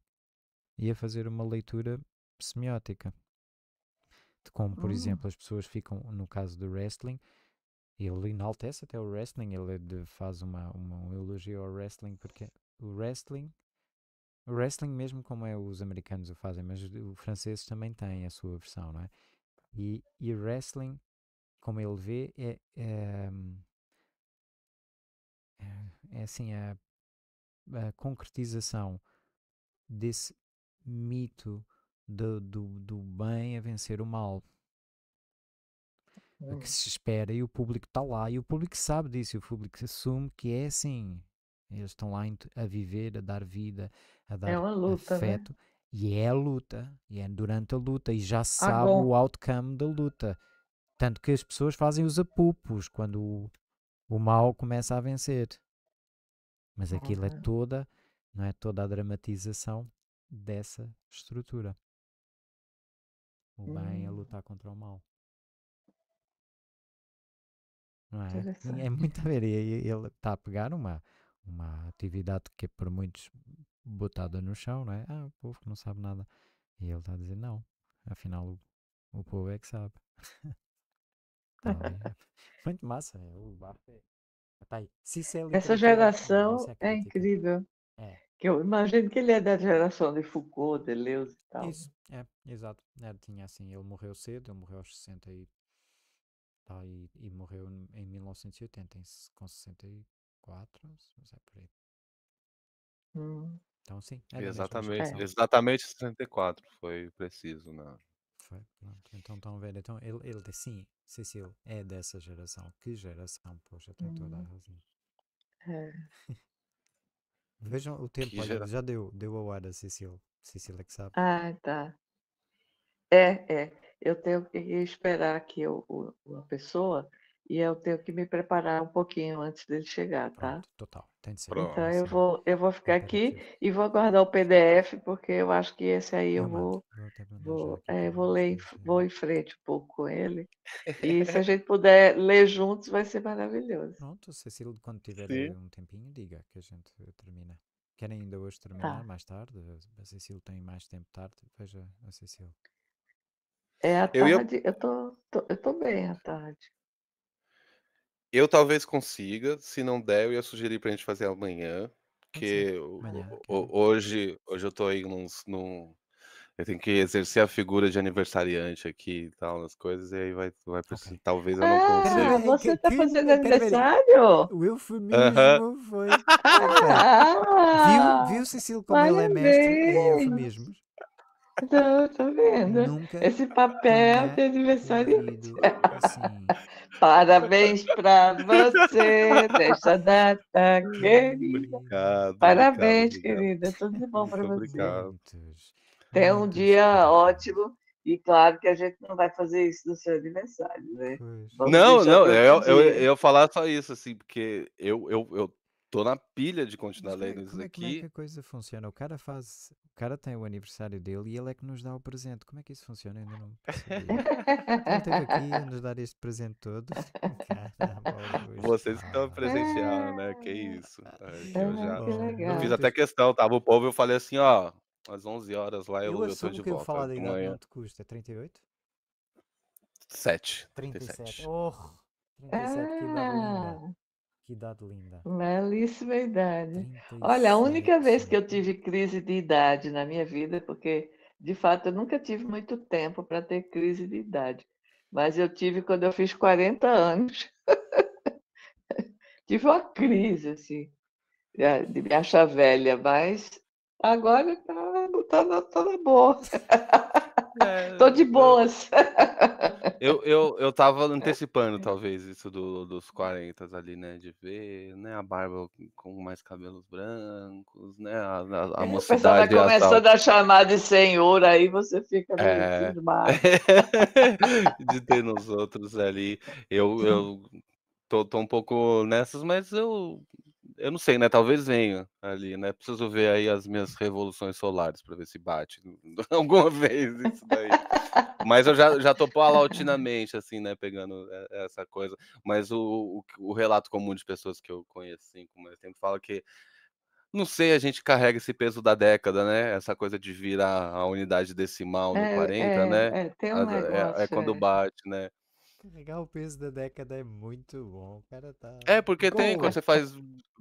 e a fazer uma leitura semiótica. De como, por uhum. exemplo, as pessoas ficam, no caso do wrestling, ele enaltece até o wrestling, ele de, faz uma, uma, um elogio ao wrestling, porque o wrestling, o wrestling mesmo como é os americanos o fazem, mas os franceses também têm a sua versão, não é? E, e wrestling, como ele vê, é, é é assim a, a concretização desse mito do, do, do bem a vencer o mal. O que se espera e o público está lá e o público sabe disso, e o público assume que é assim. Eles estão lá a viver, a dar vida, a é dar é luta, né? afeto. Né? E é a luta, e é durante a luta, e já se ah, sabe o outcome da luta. Tanto que as pessoas fazem os apupos quando o, o mal começa a vencer. Mas aquilo é toda, não é toda a dramatização dessa estrutura. O bem a hum. lutar contra o mal. Não é? É muito a ver. E ele está a pegar uma, uma atividade que é por muitos botada no chão, não é? Ah, o povo que não sabe nada. E ele está a dizer, não, afinal o, o povo é que sabe. *laughs* tá *laughs* muito massa, é, o bafo é... Tá aí. É Essa geração é, é, incrível. É. Que eu imagino que ele é da geração de Foucault, Deleuze e tal. Isso, é, exato. É, tinha assim, ele morreu cedo, ele morreu aos 60 e, tá, e, e morreu em 1980, com 64, mas é por aí. Hum. Então, sim. É exatamente, é. exatamente 64 foi preciso, né? Foi, pronto. Então estão ver. Então ele, ele sim, Cecil é dessa geração. Que geração? Poxa, tem toda a uhum. razão. É. *laughs* Vejam o tempo, olha, já deu, deu a hora. Cecil é que sabe. Ah, tá. É, é. Eu tenho que esperar que eu, o, a pessoa e eu tenho que me preparar um pouquinho antes dele chegar, tá? Pronto, total. Tem de ser. Pronto. Então eu vou, eu vou ficar aqui e vou aguardar o PDF, porque eu acho que esse aí eu, eu vou, vou, é, vou ler, vou em frente um pouco com ele. E se a *laughs* gente puder ler juntos, vai ser maravilhoso. Pronto, Cecília, quando tiver Sim. um tempinho, diga que a gente termina. Querem ainda hoje terminar tá. mais tarde? A Cecília tem mais tempo tarde, veja a Cecília. É a tarde, eu, ia... eu, tô, tô, eu tô bem à tarde. Eu talvez consiga, se não der, eu ia sugerir pra gente fazer amanhã, porque Amanhã, hoje hoje eu tô aí nos num eu tenho que exercer a figura de aniversariante aqui e tal, nas coisas, e aí vai vai precisar talvez eu não Ah, consiga. você tá fazendo aniversário? O eufemismo foi. Viu, viu, Cecília, como ele é mestre em eufemismos? Tô, tô vendo. Nunca Esse papel de aniversariante. assim. Parabéns para você *laughs* nesta data querida. Obrigado, Parabéns, obrigado, querida. Tudo de bom para você. Tenha um dia ótimo. E claro que a gente não vai fazer isso no seu aniversário, né? não, não, eu, eu, eu, ia falar só isso, assim, porque eu, eu, eu tô na pilha de continuar Mas lendo isso é, aqui. Como é que a coisa funciona? O cara faz. O cara tem o aniversário dele e ele é que nos dá o presente. Como é que isso funciona? Eu ainda não percebi. ele esteve aqui a nos dar este presente todo. *laughs* Caramba, Vocês que estão presenciando, né? Que isso. É, eu já eu fiz até questão, tava o povo, eu falei assim, ó, às 11 horas lá eu, eu, eu tô de que volta. Eu falar da idade quanto custa? 38? 7. 37. 37. Oh, 37, que idade linda. Que idade linda. Belíssima idade. Olha, a única vez que eu tive crise de idade na minha vida, porque de fato eu nunca tive muito tempo para ter crise de idade, mas eu tive quando eu fiz 40 anos. *laughs* tive uma crise, assim, de me achar velha, mas agora está tá, tá na boa. *laughs* É, Tô de boas. *laughs* Eu, eu, eu tava antecipando, talvez, isso do, dos 40 ali, né? De ver né, a barba com mais cabelos brancos, né? A, a, a é, mocidade. O pessoal vai começando a chamar de senhor, aí você fica meio é... *laughs* de ter nos outros ali. Eu, eu *laughs* tô, tô um pouco nessas, mas eu eu não sei, né? Talvez venha ali, né? Preciso ver aí as minhas revoluções solares para ver se bate *laughs* alguma vez isso daí. Mas eu já, já tô palautinamente, assim, né? Pegando essa coisa. Mas o, o, o, relato comum de pessoas que eu conheço, assim, com mais tempo, fala que não sei, a gente carrega esse peso da década, né? Essa coisa de virar a unidade decimal no é, 40, é, né? É, tem um negócio, é, é quando bate, né? Carregar o peso da década é muito bom. O cara tá. É, porque tem, quando você faz.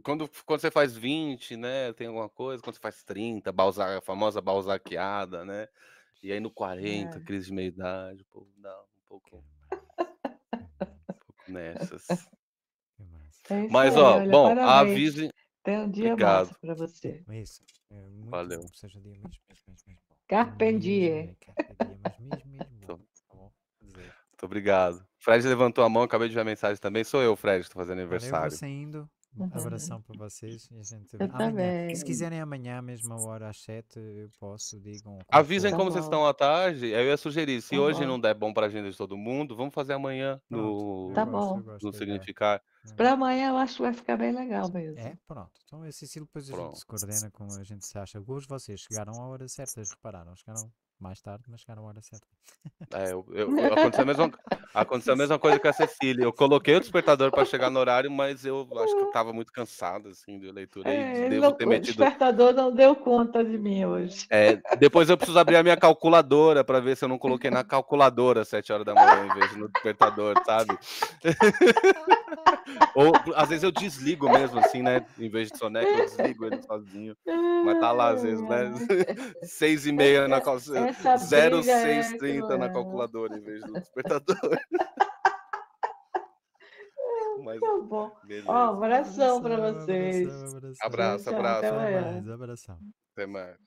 Quando, quando você faz 20, né? Tem alguma coisa, quando você faz 30, balza, a famosa balzaqueada, né? E aí no 40, é. crise de meia-idade, o povo dá um pouco. um pouco nessas. É Mas, ó, bom, avise, Tenha um dia Obrigado. massa para você. Isso. É muito Valeu. Bom, seja dia mesmo, mesmo, mesmo, mesmo bom. Carpe diem. Carpe diem, mas mesmo, mesmo. Tá? Muito obrigado. Fred levantou a mão, acabei de ver a mensagem também. Sou eu, Fred, que estou fazendo aniversário. Eu vou saindo. Um abração para vocês. E a gente... Amanhã. Se quiserem amanhã, mesma hora às 7, eu posso, digam. Avisem Tá como vocês estão à tarde. Eu ia sugerir, se Tá hoje bom. não der bom para a agenda de todo mundo, vamos fazer amanhã no, Pronto, eu Tá gosto, gosto no ideia. significar. Para amanhã eu acho que vai ficar bem legal mesmo. É, pronto. Então, esse estilo depois a gente se coordena como a gente se acha. Hoje vocês chegaram à hora certa, repararam? Chegaram mais tarde, mas chegaram à hora certa. É, eu, eu- eu- aconteceu, a mesma, aconteceu a mesma coisa com a Cecília. Eu coloquei o despertador para chegar no horário, mas eu acho que eu estava muito cansado assim, de leitura e É, devo não- ter o metido. despertador não deu conta de mim hoje. É, depois eu preciso abrir a minha calculadora para ver se eu não coloquei na calculadora às 7 horas da manhã em vez de no despertador, sabe? *laughs* Ou às vezes eu desligo mesmo, assim, né? Em vez de soneca, eu desligo ele sozinho. Mas tá lá, às vezes, né? *laughs* Seis e meia na calculadora. Briga é 0630 na cruel. calculadora em vez do despertador. *laughs* Mas, Tá bom. beleza. Ó, um abração para Abração, vocês. abração, abração. Abraço, abraço. até mais, abração. Até mais.